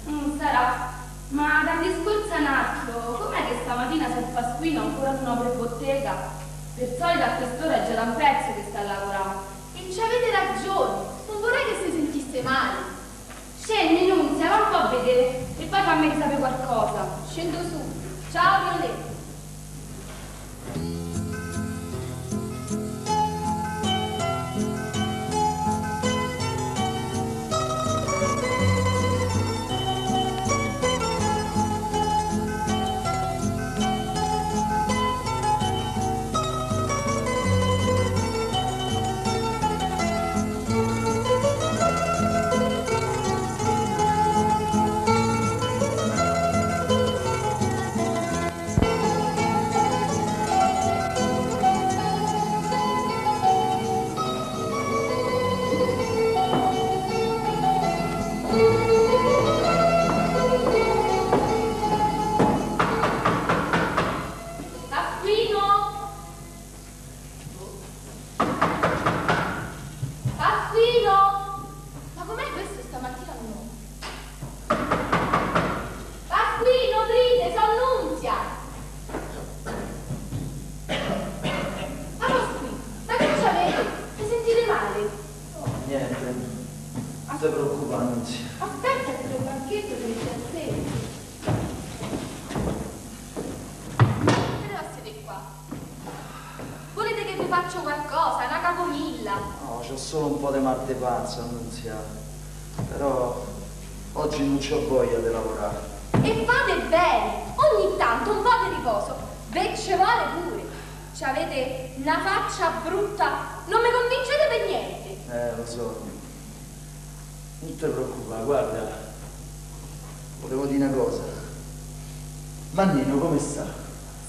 Mm, sarà. Ma dal discorso a un altro, com'è che stamattina San Pasquino ancora non apre bottega? Per solito a quest'ora è già da un pezzo che sta a lavorare. E ci avete ragione, non vorrei che si sentisse male. Scendi, Nunzia, va un po' a vedere e poi fammi sapere qualcosa. Scendo su. Ciao, Violetta. Dire una cosa. Mannino, come sta?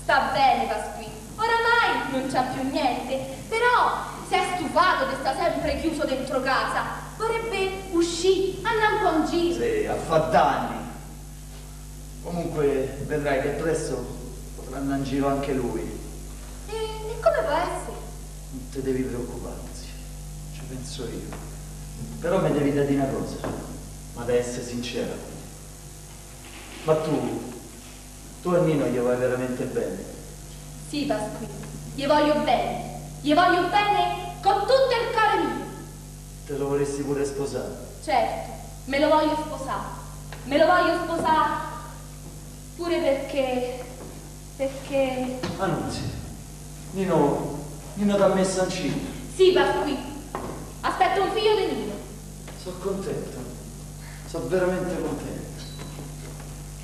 Sta bene Pasquino, oramai non c'ha più niente, però si è stufato di sta sempre chiuso dentro casa. Vorrebbe uscire, andare un po' in giro. Sì, ha fatto anni. Comunque vedrai che presto potrà andare in giro anche lui. E, e come può essere? Non ti devi preoccupare, zia. Ci penso io. Però mi devi dire una cosa, ma da essere sincera. Ma tu, tu a Nino gli vuoi veramente bene? Sì Pasquino, gli voglio bene, gli voglio bene con tutto il cuore mio. Te lo vorresti pure sposare? Certo, me lo voglio sposare. Me lo voglio sposare pure perché... perché... Annunzi, Nino, Nino ti ha messo incinta. Sì, Pasquino. Aspetto un figlio di Nino. Sono contento, sono veramente contento.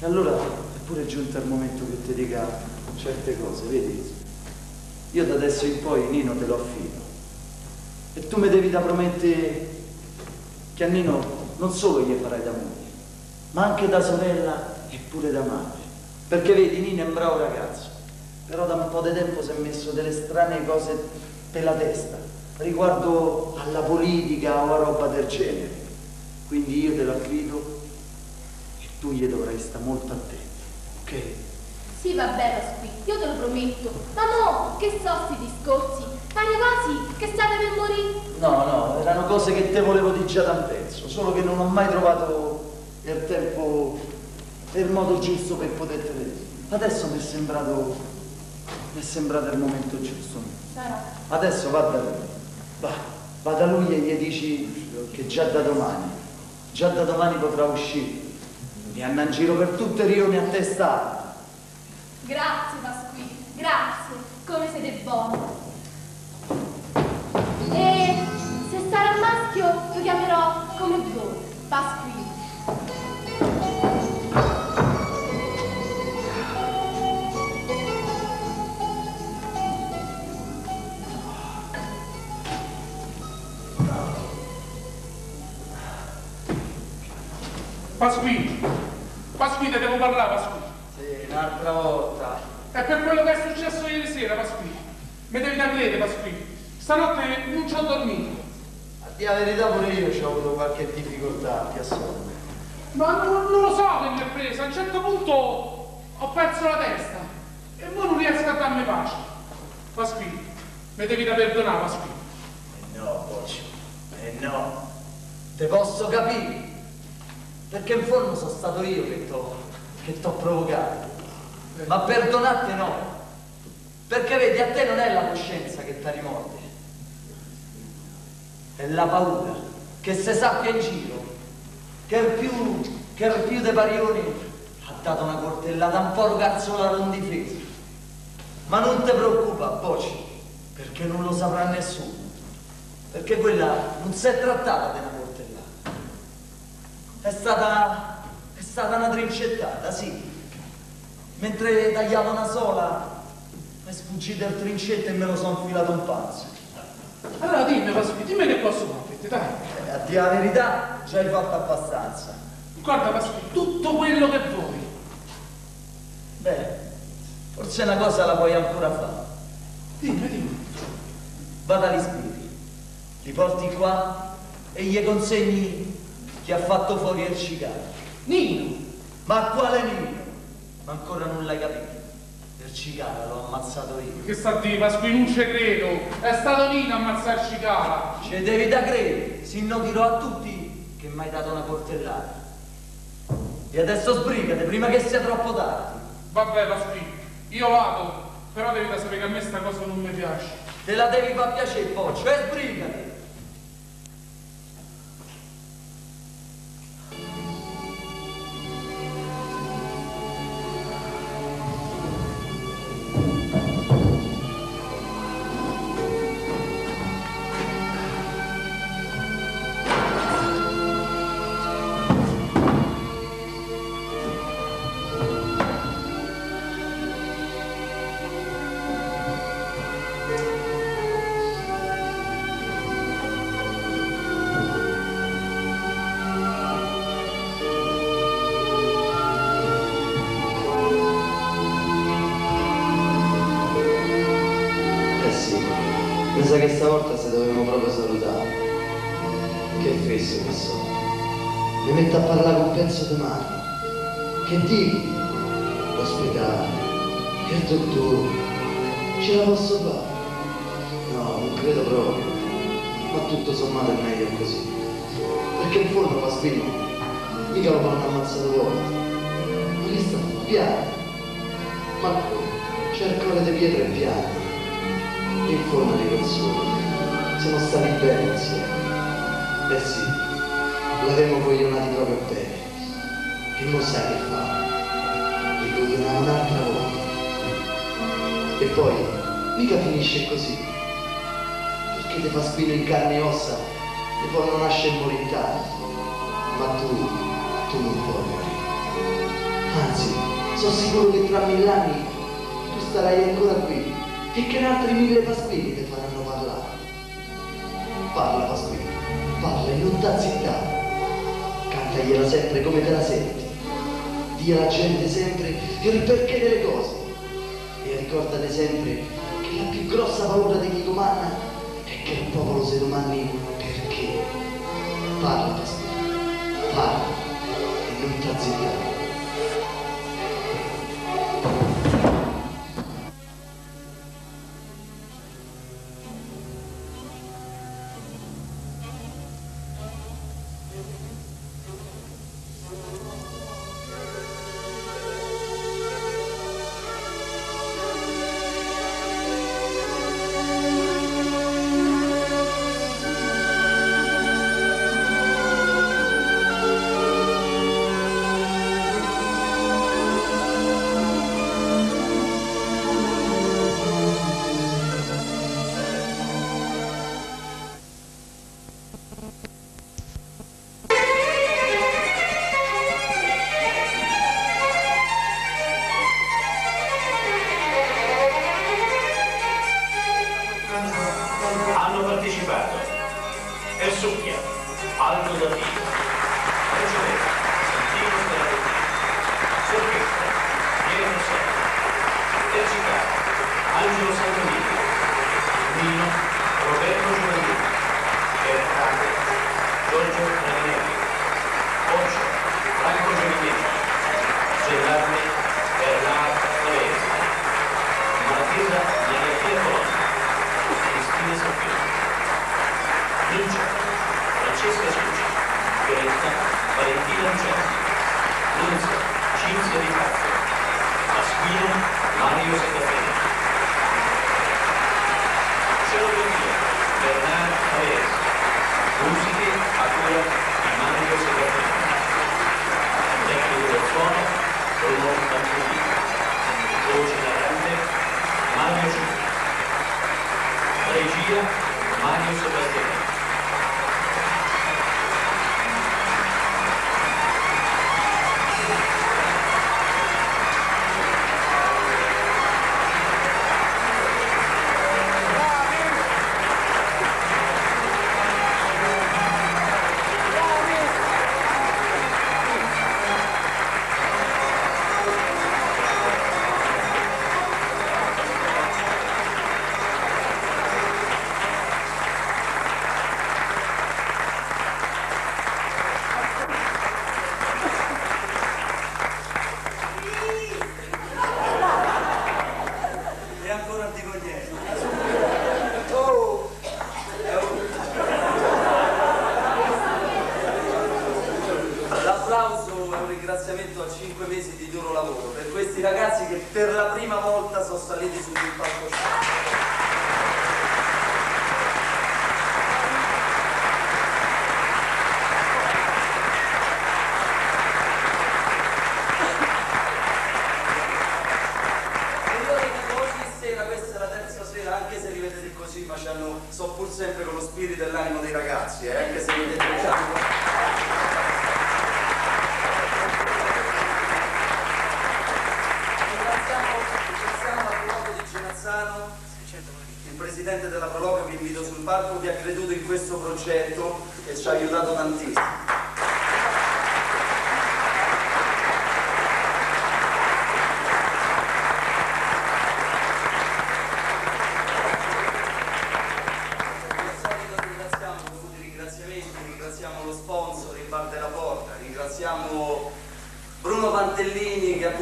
E allora è pure giunto il momento che ti dica certe cose, vedi? Io da adesso in poi Nino te lo affido. E tu mi devi da promettere che a Nino non solo gli farai da moglie, ma anche da sorella e pure da madre. Perché vedi, Nino è un bravo ragazzo, però da un po' di tempo si è messo delle strane cose per la testa, riguardo alla politica o a roba del genere. Quindi io te lo affido tu gli dovrai stare molto attento, ok? Sì, vabbè, Pasquino, io te lo prometto. Ma no, che so sti discorsi? Pare quasi che state per morire. No, no, erano cose che te volevo dire già da un pezzo, solo che non ho mai trovato il tempo e il modo giusto per poterti vedere. Adesso mi è sembrato, mi è sembrato il momento giusto. Sarà. Adesso va da lui, va, va da lui e gli dici che già da domani, già da domani potrà uscire. Mi andare in giro per tutte le rioni a testa. Grazie, Pasquino. Grazie, come siete buoni. E se sarà maschio lo chiamerò come voi, Pasquino. Pasquini, Pasquini, te devo parlare, Pasquini. Sì, un'altra volta. È per quello che è successo ieri sera, Pasquini. Mi devi da credere, Pasquini. Stanotte non ci ho dormito. A dire la verità pure io ho avuto qualche difficoltà a sonno. Ma non, non lo so che mi è presa. A un certo punto ho perso la testa. E ora non riesco a darmi pace. Pasquini, mi devi da perdonare, Pasquini. Eh no, Boccio, eh no. Te posso capire. Perché in fondo sono stato io che che t'ho provocato. Ma perdonate no. Perché vedi, a te non è la coscienza che ti rimorde. È la paura che se sappia in giro che il più, che il più dei parioni ha dato una coltellata un po' cazzolare un difesa. Ma non ti preoccupa, Boci, perché non lo saprà nessuno. Perché quella non si è trattata coltellata. È stata, è stata una trincettata, sì. Mentre tagliavo una sola, è sfuggito il trincetto e me lo sono infilato un pazzo. Allora dimmi, Pasquini, dimmi che posso fare, dai. Eh, a dire la verità, già hai fatto abbastanza. Guarda, Pasquini, tutto quello che vuoi. Beh, forse una cosa la puoi ancora fare. Dimmi, dimmi. Vada agli spiriti, li porti qua e gli consegni chi ha fatto fuori il cicalo. Nino! Ma quale Nino? Ma ancora non l'hai capito. Il cicala l'ho ammazzato io. Che sta a dire, Pasquini, non ci credo. È stato Nino a ammazzare Cicala. Ci devi da credere, se no dirò a tutti che mi hai dato una coltellata. E adesso sbrigate prima che sia troppo tardi. Vabbè, Pasquini, io vado. Però devi da sapere che a me sta cosa non mi piace. Te la devi far piacere, poi, cioè sbrigati. Sa che stavolta se dovevamo proprio salutare. Che fesso che so. Mi metto a parlare con pezzo di mano. Che dico? L'ospedale, il dottore, ce la posso fare? No, non credo proprio. Ma tutto sommato è meglio così. Perché in fondo Paspino mica lo fanno ammazzato volte. Ma che sta piano? Ma c'è cuore di pietra e piano. In fondo di console, siamo stati bene insieme. Eh sì, l'avremmo coglionati proprio bene. E non sai che fa. Li coglioniamo un'altra volta. E poi, mica finisce così. Perché ti fa spino in carne e ossa e poi non nasce e tardi. Ma tu, tu non puoi morire. Anzi, sono sicuro che tra mille anni tu starai ancora qui e che altri mille paspini ti faranno parlare. Parla paspino, parla e non zittare. Cantagliela sempre come te la senti. Dì alla gente sempre il perché delle cose. E ricordate sempre che la più grossa paura di chi comanda è che il popolo si domandi perché. Parla paspino, parla e non zittare. Thank you.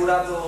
durando